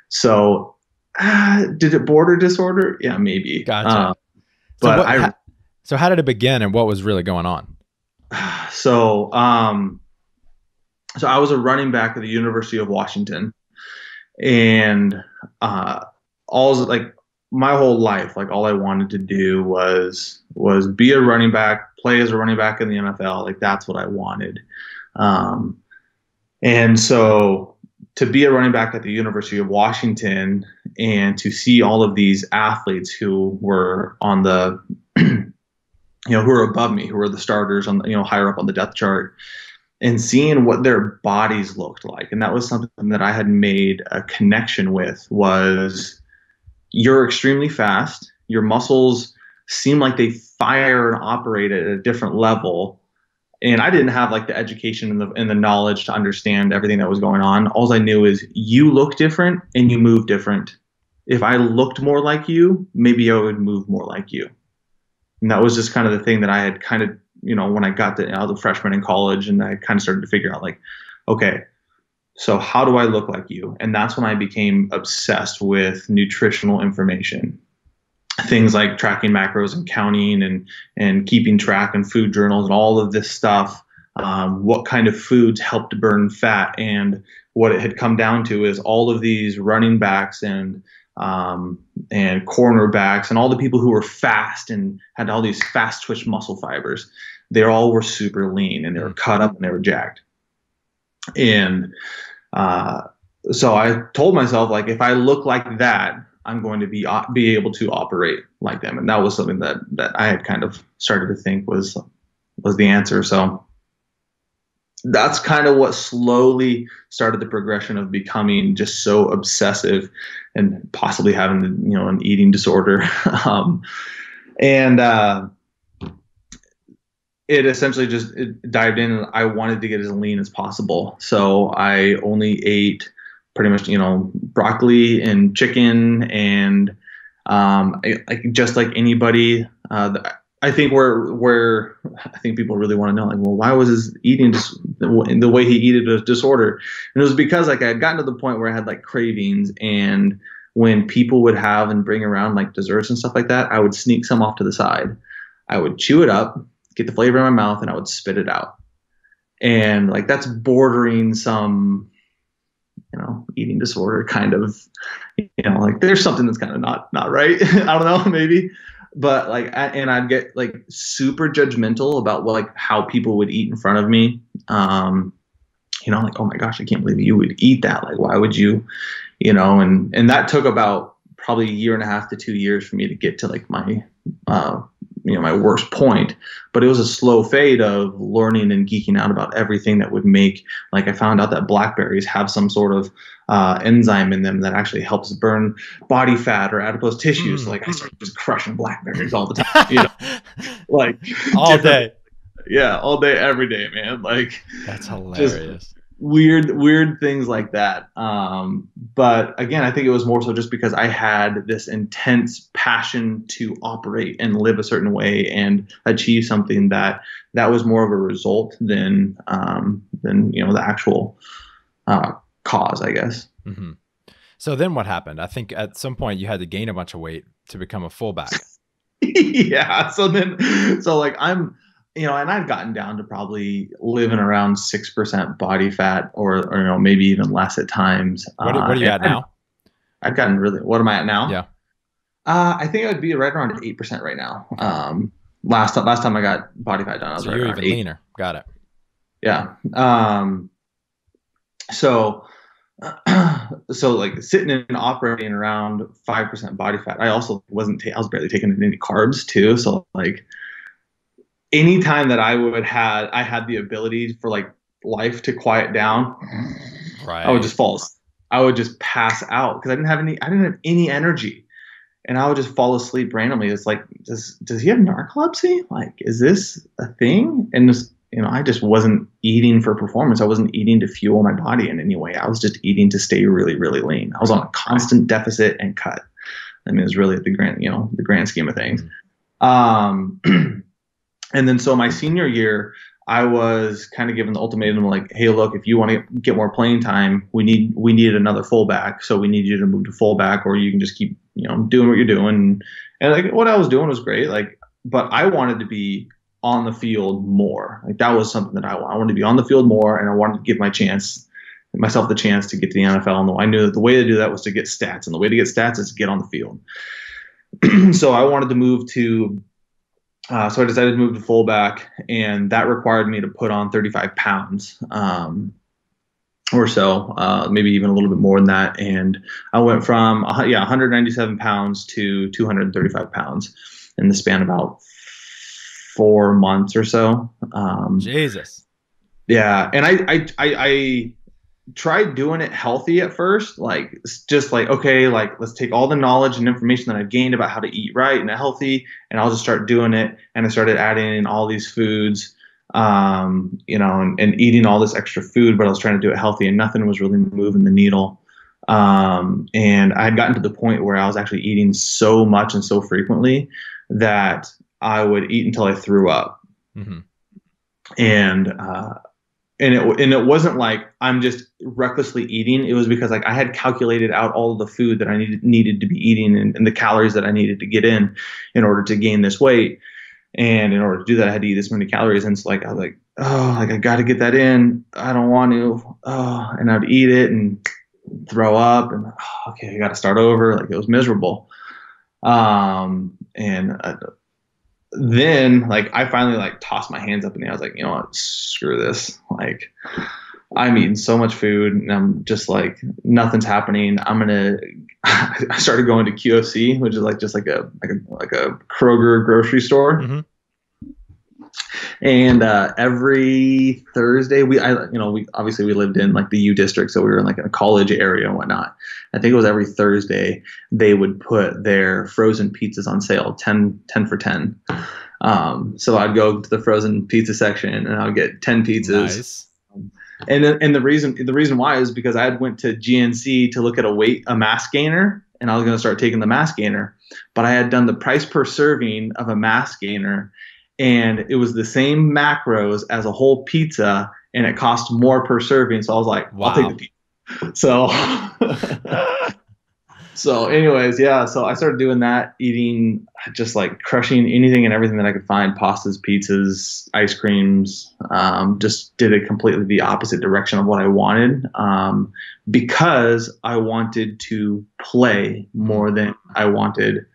So uh, did it border disorder? Yeah, maybe. Gotcha. But so what, I so how did it begin and what was really going on? So um so I was a running back at the University of Washington, and uh, all like my whole life, like all I wanted to do was was be a running back, play as a running back in the NFL. Like that's what I wanted. Um, and so to be a running back at the University of Washington and to see all of these athletes who were on the you know who were above me, who were the starters on you know higher up on the depth chart and seeing what their bodies looked like. And that was something that i had made a connection with was you're extremely fast. Your muscles seem like they fire and operate at a different level. And i didn't have like the education and the, and the knowledge to understand everything that was going on. All i knew is you look different and you move different. If i looked more like you maybe i would move more like you. And that was just kind of the thing that I had kind of, you know, when I got to, I was a freshman in college and I kind of started to figure out like, okay, so how do I look like you? And that's when I became obsessed with nutritional information. Things like tracking macros and counting and, and keeping track and food journals and all of this stuff. Um, what kind of foods help to burn fat and what it had come down to is all of these running backs and um, and cornerbacks and all the people who were fast and had all these fast twitch muscle fibers. They all were super lean and they were cut up and they were jacked. And uh, so I told myself like if I look like that, I'm going to be uh, be able to operate like them. And that was something that that I had kind of started to think was was the answer. So that's kind of what slowly started the progression of becoming just so obsessive and possibly having you know an eating disorder um, and uh, it essentially just it dived in and i wanted to get as lean as possible so i only ate pretty much you know broccoli and chicken and um, like just like anybody uh, I think where where I think people really want to know, like, well, why was his eating dis- the way he eated a disorder? And it was because like I had gotten to the point where I had like cravings, and when people would have and bring around like desserts and stuff like that, I would sneak some off to the side. I would chew it up, get the flavor in my mouth, and I would spit it out. And like that's bordering some, you know, eating disorder kind of, you know, like there's something that's kind of not not right. I don't know, maybe but like and i'd get like super judgmental about like how people would eat in front of me um you know like oh my gosh i can't believe you would eat that like why would you you know and and that took about probably a year and a half to two years for me to get to like my uh you know my worst point but it was a slow fade of learning and geeking out about everything that would make like i found out that blackberries have some sort of uh, enzyme in them that actually helps burn body fat or adipose tissues. Mm. Like I started just crushing blackberries all the time, you know, like all day. Yeah, all day, every day, man. Like that's hilarious. Weird, weird things like that. Um, but again, I think it was more so just because I had this intense passion to operate and live a certain way and achieve something that that was more of a result than um, than you know the actual uh, cause, I guess. Mm-hmm. So then what happened? I think at some point you had to gain a bunch of weight to become a fullback. yeah. So then, so like I'm, you know, and I've gotten down to probably living around 6% body fat or, or you know, maybe even less at times. What, what are you uh, at now? I've gotten really, what am I at now? Yeah. Uh, I think I would be right around 8% right now. Um, last, last time I got body fat done, I was so right you're even eight. leaner. Got it. Yeah. Um, so so like sitting and operating around five percent body fat. I also wasn't. Ta- I was barely taking any carbs too. So like, anytime that I would had, I had the ability for like life to quiet down. Right. I would just fall. I would just pass out because I didn't have any. I didn't have any energy, and I would just fall asleep randomly. It's like, does does he have narcolepsy? Like, is this a thing? And just you know, I just wasn't eating for performance. I wasn't eating to fuel my body in any way. I was just eating to stay really, really lean. I was on a constant deficit and cut. I mean, it was really the grand, you know, the grand scheme of things. Um, and then so my senior year, I was kind of given the ultimatum like, hey, look, if you want to get more playing time, we need we needed another fullback, so we need you to move to fullback, or you can just keep you know doing what you're doing. And like what I was doing was great, like, but I wanted to be on the field more. Like that was something that I, I wanted to be on the field more, and I wanted to give my chance myself the chance to get to the NFL. And I knew that the way to do that was to get stats, and the way to get stats is to get on the field. so I wanted to move to. Uh, so I decided to move to fullback, and that required me to put on 35 pounds um, or so, uh, maybe even a little bit more than that. And I went from uh, yeah 197 pounds to 235 pounds in the span about four months or so. Um, Jesus. Yeah, and I, I I I tried doing it healthy at first, like just like okay, like let's take all the knowledge and information that I've gained about how to eat right and healthy, and I'll just start doing it. And I started adding in all these foods, um, you know, and, and eating all this extra food, but I was trying to do it healthy, and nothing was really moving the needle. Um, and I had gotten to the point where I was actually eating so much and so frequently that I would eat until I threw up. Mm-hmm. And uh, and it and it wasn't like I'm just recklessly eating. It was because like I had calculated out all of the food that I needed needed to be eating and, and the calories that I needed to get in in order to gain this weight. And in order to do that, I had to eat this many calories. And it's like I was like, oh, like I got to get that in. I don't want to. Oh, and I'd eat it and throw up, and oh, okay, I got to start over. Like it was miserable. Um, and uh, then like I finally like tossed my hands up in the air. I was like, you know what, screw this. Like I'm eating so much food and I'm just like nothing's happening. I'm gonna I started going to QFC, which is like just like a like a like a Kroger grocery store. Mm-hmm. And uh, every Thursday, we, I, you know, we obviously we lived in like the U district, so we were in like a college area and whatnot. I think it was every Thursday they would put their frozen pizzas on sale, 10, 10 for 10. Um, so I'd go to the frozen pizza section and I would get 10 pizzas. Nice. And and the reason the reason why is because I went to GNC to look at a weight a mass gainer and I was going to start taking the mass gainer, but I had done the price per serving of a mass gainer and it was the same macros as a whole pizza and it cost more per serving so i was like wow. i'll take the pizza so so anyways yeah so i started doing that eating just like crushing anything and everything that i could find pastas pizzas ice creams um, just did it completely the opposite direction of what i wanted um, because i wanted to play more than i wanted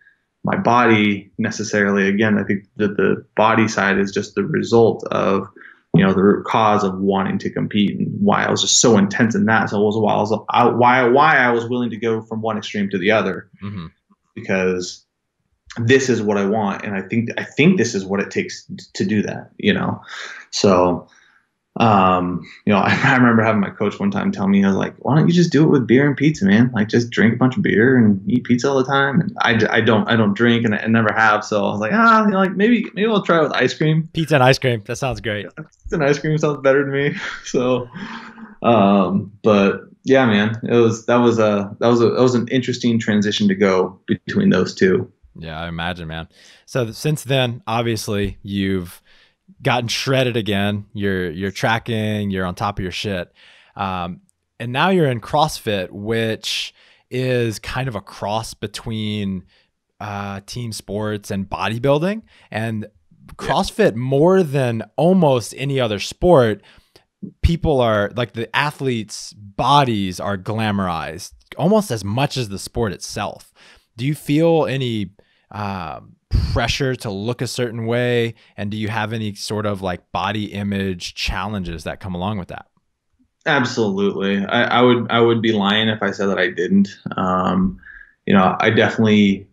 my body necessarily. Again, I think that the body side is just the result of you know the root cause of wanting to compete and why I was just so intense in that. So it was why I was I, why why I was willing to go from one extreme to the other mm-hmm. because this is what I want and I think I think this is what it takes to do that. You know, so um, you know, I, I, remember having my coach one time tell me, I was like, why don't you just do it with beer and pizza, man? Like just drink a bunch of beer and eat pizza all the time. And I, I don't, I don't drink and I, I never have. So I was like, ah, you know, like maybe, maybe I'll try it with ice cream. Pizza and ice cream. That sounds great. Pizza and ice cream sounds better to me. So, um, but yeah, man, it was, that was a, that was a, that was an interesting transition to go between those two. Yeah, I imagine, man. So since then, obviously you've, gotten shredded again. You're you're tracking. You're on top of your shit. Um, and now you're in CrossFit, which is kind of a cross between uh, team sports and bodybuilding. And CrossFit, more than almost any other sport, people are like the athletes' bodies are glamorized almost as much as the sport itself. Do you feel any um, pressure to look a certain way? And do you have any sort of like body image challenges that come along with that? Absolutely. I, I would I would be lying if I said that I didn't. Um, you know, I definitely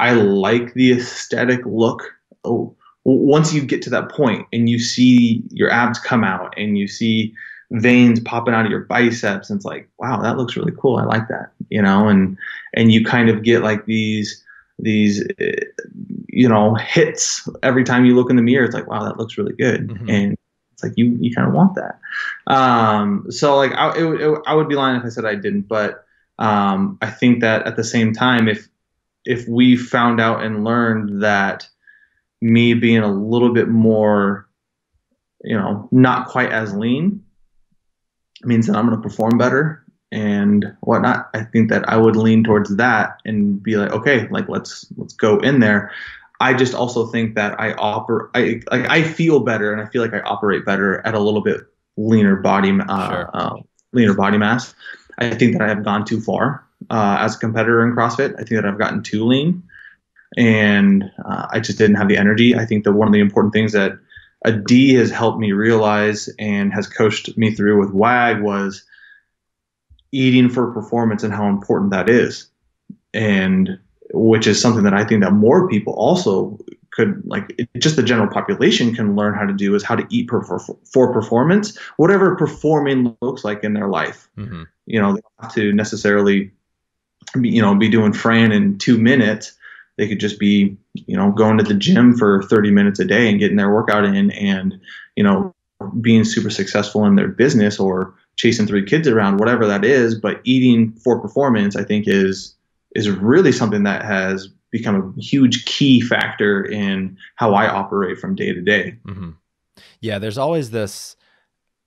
I like the aesthetic look. Oh, once you get to that point and you see your abs come out and you see veins popping out of your biceps, and it's like, wow, that looks really cool. I like that. You know, and and you kind of get like these these you know hits every time you look in the mirror. It's like wow that looks really good. Mm-hmm. and it's like you you kind of want that. Um, so like I, it, it, I would be lying if i said i didn't but um, i think that at the same time if if we found out and learned that me being a little bit more you know not quite as lean means that i'm going to perform better and whatnot, I think that I would lean towards that and be like, okay, like let's let's go in there. I just also think that I operate, I like I feel better and I feel like I operate better at a little bit leaner body, uh, sure. uh, leaner body mass. I think that I have gone too far uh, as a competitor in CrossFit. I think that I've gotten too lean, and uh, I just didn't have the energy. I think that one of the important things that Adee has helped me realize and has coached me through with WAG was eating for performance and how important that is. And which is something that i think that more people also could like it, just the general population can learn how to do is how to eat for, for, for performance whatever performing looks like in their life. Mm-hmm. you know they don't have to necessarily be, you know be doing fran in two minutes. They could just be you know going to the gym for 30 minutes a day and getting their workout in and you know being super successful in their business or chasing three kids around, whatever that is. But eating for performance, I think is is really something that has become a huge key factor in how I operate from day to day. Mm-hmm. Yeah, there's always this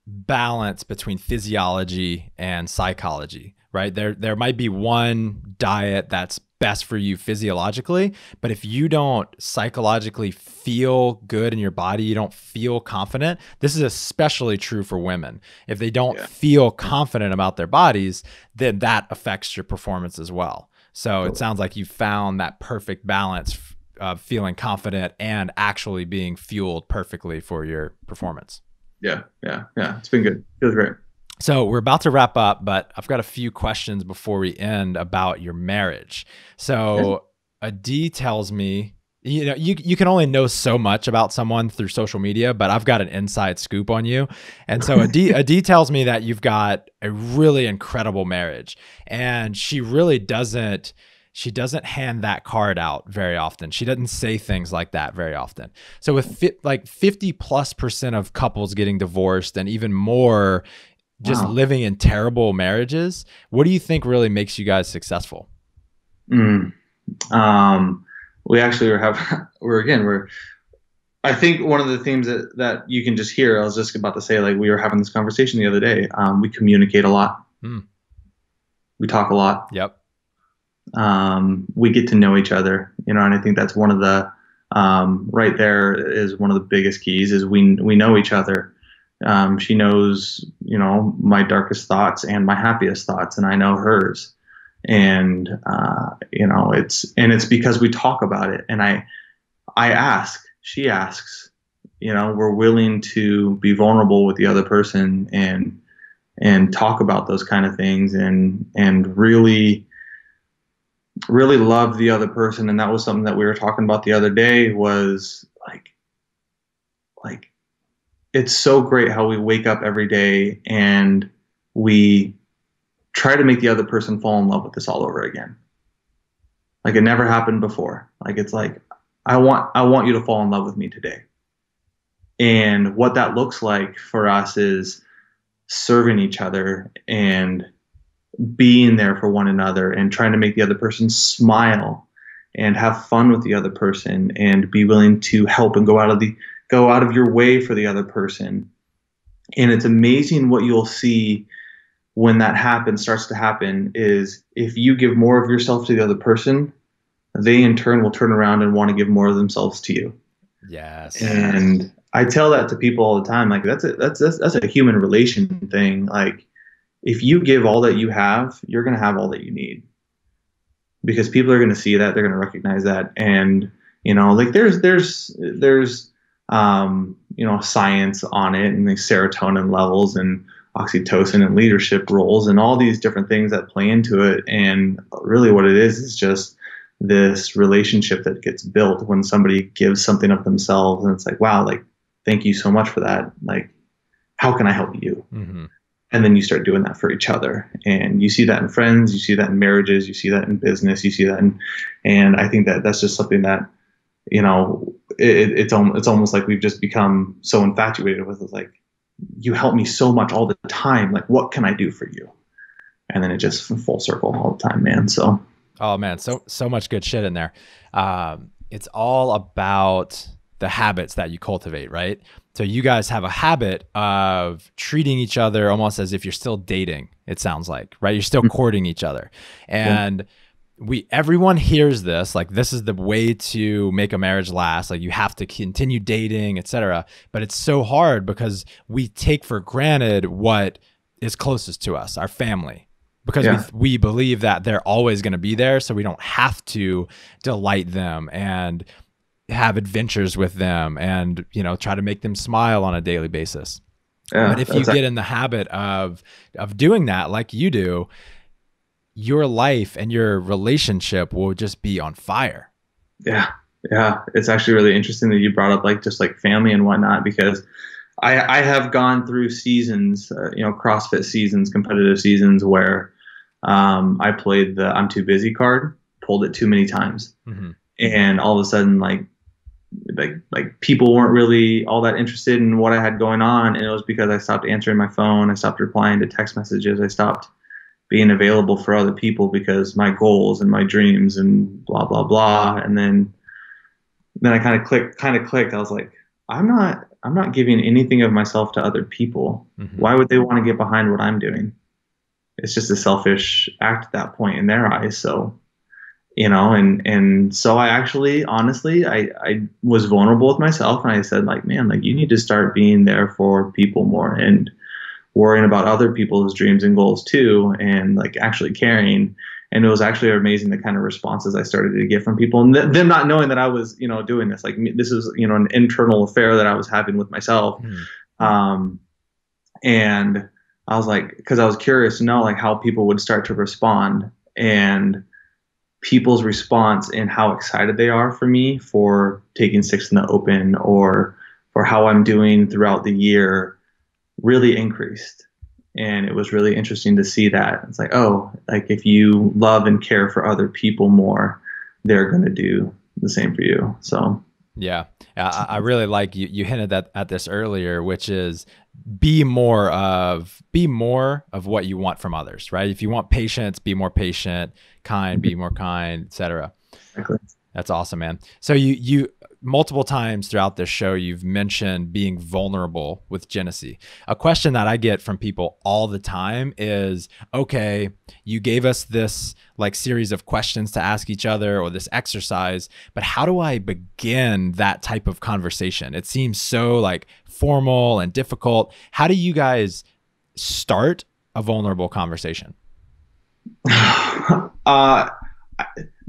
balance between physiology and psychology, right? There there might be one diet that's best for you physiologically, but if you don't psychologically feel good in your body, you don't feel confident. This is especially true for women. If they don't yeah. feel confident about their bodies, then that affects your performance as well. So it sounds like you found that perfect balance of feeling confident and actually being fueled perfectly for your performance. Yeah, yeah, yeah. It's been good. Feels great. So we're about to wrap up, but I've got a few questions before we end about your marriage. So Adee tells me, you know, you you can only know so much about someone through social media, but I've got an inside scoop on you. And so Adee, Adee tells me that you've got a really incredible marriage, and she really doesn't she doesn't hand that card out very often. She doesn't say things like that very often. So with fi- like 50 plus percent of couples getting divorced and even more just wow. living in terrible marriages, what do you think really makes you guys successful? Mm. Um, we actually have we're again we're I think one of the themes that, that you can just hear, I was just about to say, like we were having this conversation the other day. Um, we communicate a lot. Mm. We talk a lot. Yep um, we get to know each other, you know, and I think that's one of the um, right there is one of the biggest keys is we we know each other. Um, she knows, you know, my darkest thoughts and my happiest thoughts, and I know hers. And uh, you know, it's and it's because we talk about it, and I I ask, she asks, you know, we're willing to be vulnerable with the other person and and talk about those kind of things and and really really love the other person and that was something that we were talking about the other day was like like it's so great how we wake up every day and we try to make the other person fall in love with us all over again. Like it never happened before. Like it's like i want i want you to fall in love with me today. And what that looks like for us is serving each other and being there for one another and trying to make the other person smile and have fun with the other person and be willing to help and go out of the go out of your way for the other person. And it's amazing what you'll see when that happens starts to happen is if you give more of yourself to the other person they in turn will turn around and want to give more of themselves to you. Yes. And i tell that to people all the time like that's a that's that's, that's a human relation thing. Like if you give all that you have, you're going to have all that you need. Because people are going to see that, they're going to recognize that, and you know, like there's there's there's um, you know science on it and the serotonin levels and oxytocin and leadership roles and all these different things that play into it. And really, what it is is just this relationship that gets built when somebody gives something of themselves, and it's like, wow, like thank you so much for that. Like, how can I help you? Mm-hmm and then you start doing that for each other and you see that in friends you see that in marriages you see that in business you see that in and i think that that's just something that you know it, it's it's almost like we've just become so infatuated with it like you help me so much all the time like what can i do for you and then it just full circle all the time man so oh man so so much good shit in there um, it's all about the habits that you cultivate right so you guys have a habit of treating each other almost as if you're still dating. It sounds like, right? You're still mm-hmm. courting each other. And yeah. We everyone hears this like this is the way to make a marriage last. Like you have to continue dating, etc. But it's so hard because we take for granted what is closest to us, our family. Because yeah. we, we believe that they're always going to be there, so we don't have to delight them and have adventures with them and you know try to make them smile on a daily basis yeah, but if you get in the habit of of doing that like you do your life and your relationship will just be on fire. Yeah yeah. It's actually really interesting that you brought up like just like family and whatnot because i i have gone through seasons uh, you know crossfit seasons competitive seasons where um, i played the i'm too busy card pulled it too many times. Mm-hmm. and all of a sudden like like like people weren't really all that interested in what I had going on, and it was because I stopped answering my phone, I stopped replying to text messages, I stopped being available for other people because my goals and my dreams and blah blah blah. And then then I kind of clicked kind of clicked. I was like I'm not I'm not giving anything of myself to other people. Mhm. why would they want to get behind what I'm doing? It's just a selfish act at that point in their eyes so you know and and so I actually honestly I I was vulnerable with myself and I said like man like you need to start being there for people more. And worrying about other people's dreams and goals too and like actually caring. And it was actually amazing the kind of responses I started to get from people and th- them not knowing that I was you know doing this. Like this is you know an internal affair that I was having with myself. Mhm. um, and I was like, because I was curious to know like how people would start to respond and people's response and how excited they are for me for taking six in the open or for how I'm doing throughout the year really increased. And it was really interesting to see that. It's like, oh, like if you love and care for other people more, they're going to do the same for you. So, Yeah, I, I really like you. You hinted at at this earlier, which is be more of be more of what you want from others, right? If you want patience, be more patient, kind, be more kind, etc. exactly. That's awesome, man. So you you multiple times throughout this show you've mentioned being vulnerable with Genesee. A question that I get from people all the time is, okay, you gave us this like series of questions to ask each other or this exercise, but how do I begin that type of conversation? It seems so like formal and difficult. How do you guys start a vulnerable conversation? uh,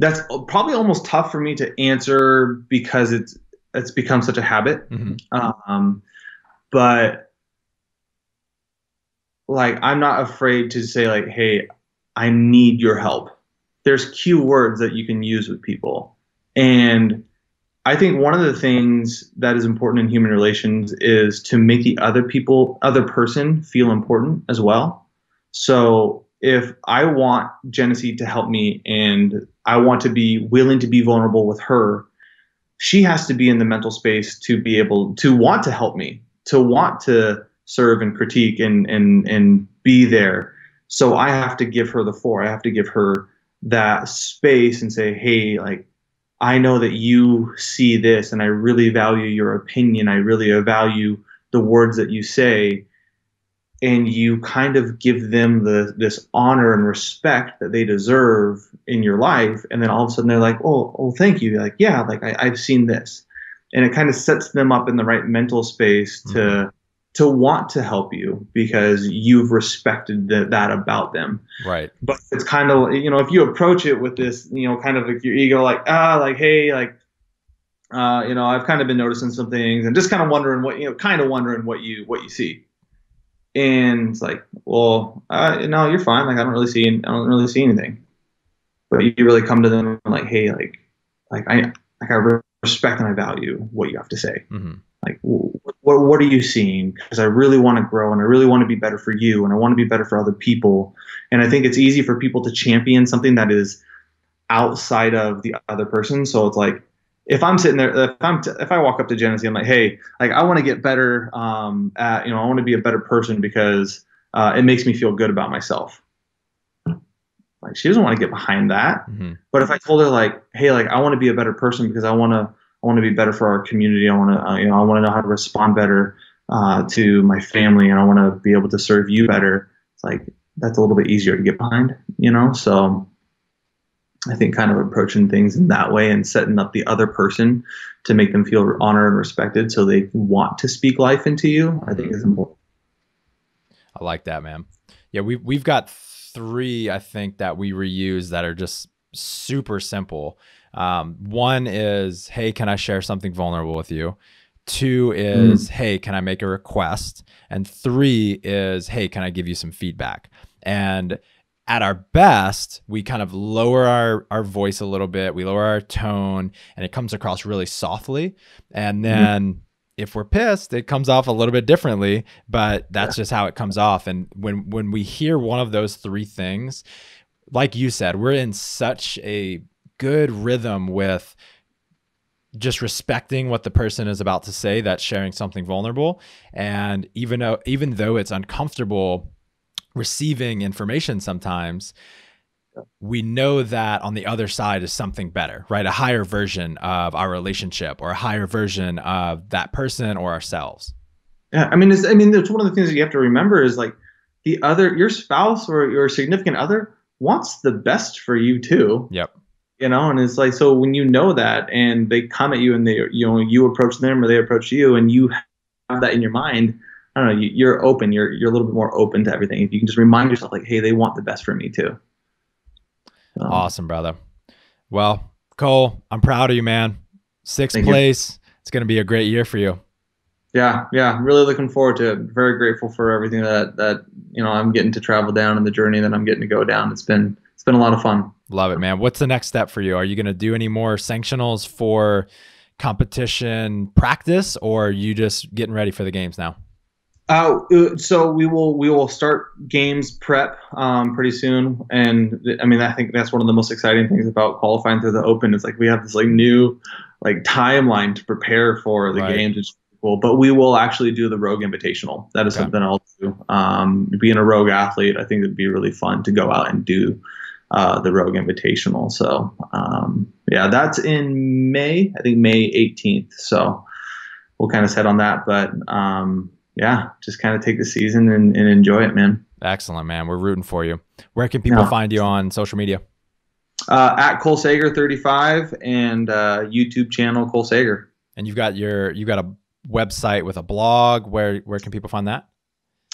that's probably almost tough for me to answer because it's it's become such a habit. Mhm. Um, but like, I'm not afraid to say like, "Hey, I need your help." There's cue words that you can use with people, and I think one of the things that is important in human relations is to make the other people, other person, feel important as well. So if I want Genesee to help me and I want to be willing to be vulnerable with her, she has to be in the mental space to be able to want to help me, to want to serve and critique and and and be there. So I have to give her the four. I have to give her that space and say, hey, like I know that you see this and I really value your opinion. I really value the words that you say and you kind of give them the this honor and respect that they deserve in your life and then all of a sudden they're like oh oh thank you. Like yeah like I, i've seen this. And it kind of sets them up in the right mental space to to want to help you because you've respected the, that about them. Right. but it's kind of you know if you approach it with this you know kind of like your ego like ah like hey like uh you know i've kind of been noticing some things and just kind of wondering what you know kind of wondering what you what you see and it's like well uh no you're fine. Like i don't really see i don't really see anything. But you really come to them and like hey like like i like i respect and i value what you have to say. Hmm like what what are you seeing? Because i really want to grow and i really want to be better for you and i want to be better for other people. And i think it's easy for people to champion something that is outside of the other person. So it's like if i'm sitting there if i'm t- if i walk up to genesee i'm like hey like i want to get better um at you know i want to be a better person because uh, it makes me feel good about myself like she doesn't want to get behind that hmm but if I told her like, hey, like I want to be a better person because I want to, I want to be better for our community. I want to, uh, you know, I want to know how to respond better uh, to my family, and I want to be able to serve you better. It's like that's a little bit easier to get behind, you know. So I think kind of approaching things in that way and setting up the other person to make them feel honored and respected, so they want to speak life into you. I think is important. I like that, man. Yeah, we we've got three, I think, that we reuse that are just super simple. Um, one is, hey, can I share something vulnerable with you? Two is, hey, can I make a request? And three is, hey, can I give you some feedback? And at our best, we kind of lower our, our voice a little bit, we lower our tone, and it comes across really softly. And mm-hmm. then if we're pissed, it comes off a little bit differently, but that's just how it comes off. And when when we hear one of those three things, like you said, we're in such a good rhythm with just respecting what the person is about to say that's sharing something vulnerable and even though even though it's uncomfortable receiving information sometimes we know that on the other side is something better, right? A higher version of our relationship or a higher version of that person or ourselves. Yeah, I mean, it's, I mean, it's one of the things that you have to remember is like the other, your spouse or your significant other wants the best for you too. Yep. You know, and it's like so when you know that and they come at you and they, you know, you approach them or they approach you and you have that in your mind. I don't know. You, are open. You're you're a little bit more open to everything. If you can just remind yourself, like, hey, they want the best for me too. Um, awesome, brother. Well, Cole, I'm proud of you, man. Sixth place. You. It's going to be a great year for you. Yeah, yeah, really looking forward to it. Very grateful for everything that that you know I'm getting to travel down and the journey that I'm getting to go down. It's been it's been a lot of fun. Love it, man. What's the next step for you? Are you going to do any more sanctionals for competition practice, or are you just getting ready for the games now? Uh, uh, so we will we will start games prep um, pretty soon, and I mean I think that's one of the most exciting things about qualifying through the Open is like we have this like new like timeline to prepare for the right. games. Cool, but we will actually do the Rogue Invitational. That is okay. something I'll do. Um, being a Rogue athlete, I think it'd be really fun to go out and do uh, the Rogue Invitational. So um, yeah, that's in May. I think May 18th. So we'll kind of set on that, but um, yeah, just kind of take the season and, and, enjoy it, man. Excellent, man. We're rooting for you. Where can people find you on social media? Uh, at Cole Sager 35 and uh, YouTube channel Cole Sager. And you've got your you've got a website with a blog. Where where can people find that?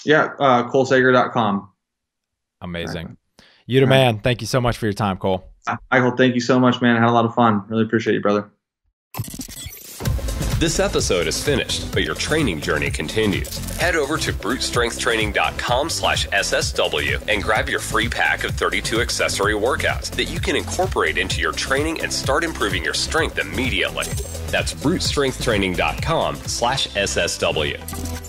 Yeah, uh, ColeSager.com. Amazing. Right. You the man. Thank you so much for your time, Cole. Michael, thank you so much, man. I had a lot of fun. Really appreciate you, brother. This episode is finished, but your training journey continues. Head over to brutestrengthtraining.com slash SSW and grab your free pack of 32 accessory workouts that you can incorporate into your training and start improving your strength immediately. That's brutestrengthtraining.com slash SSW.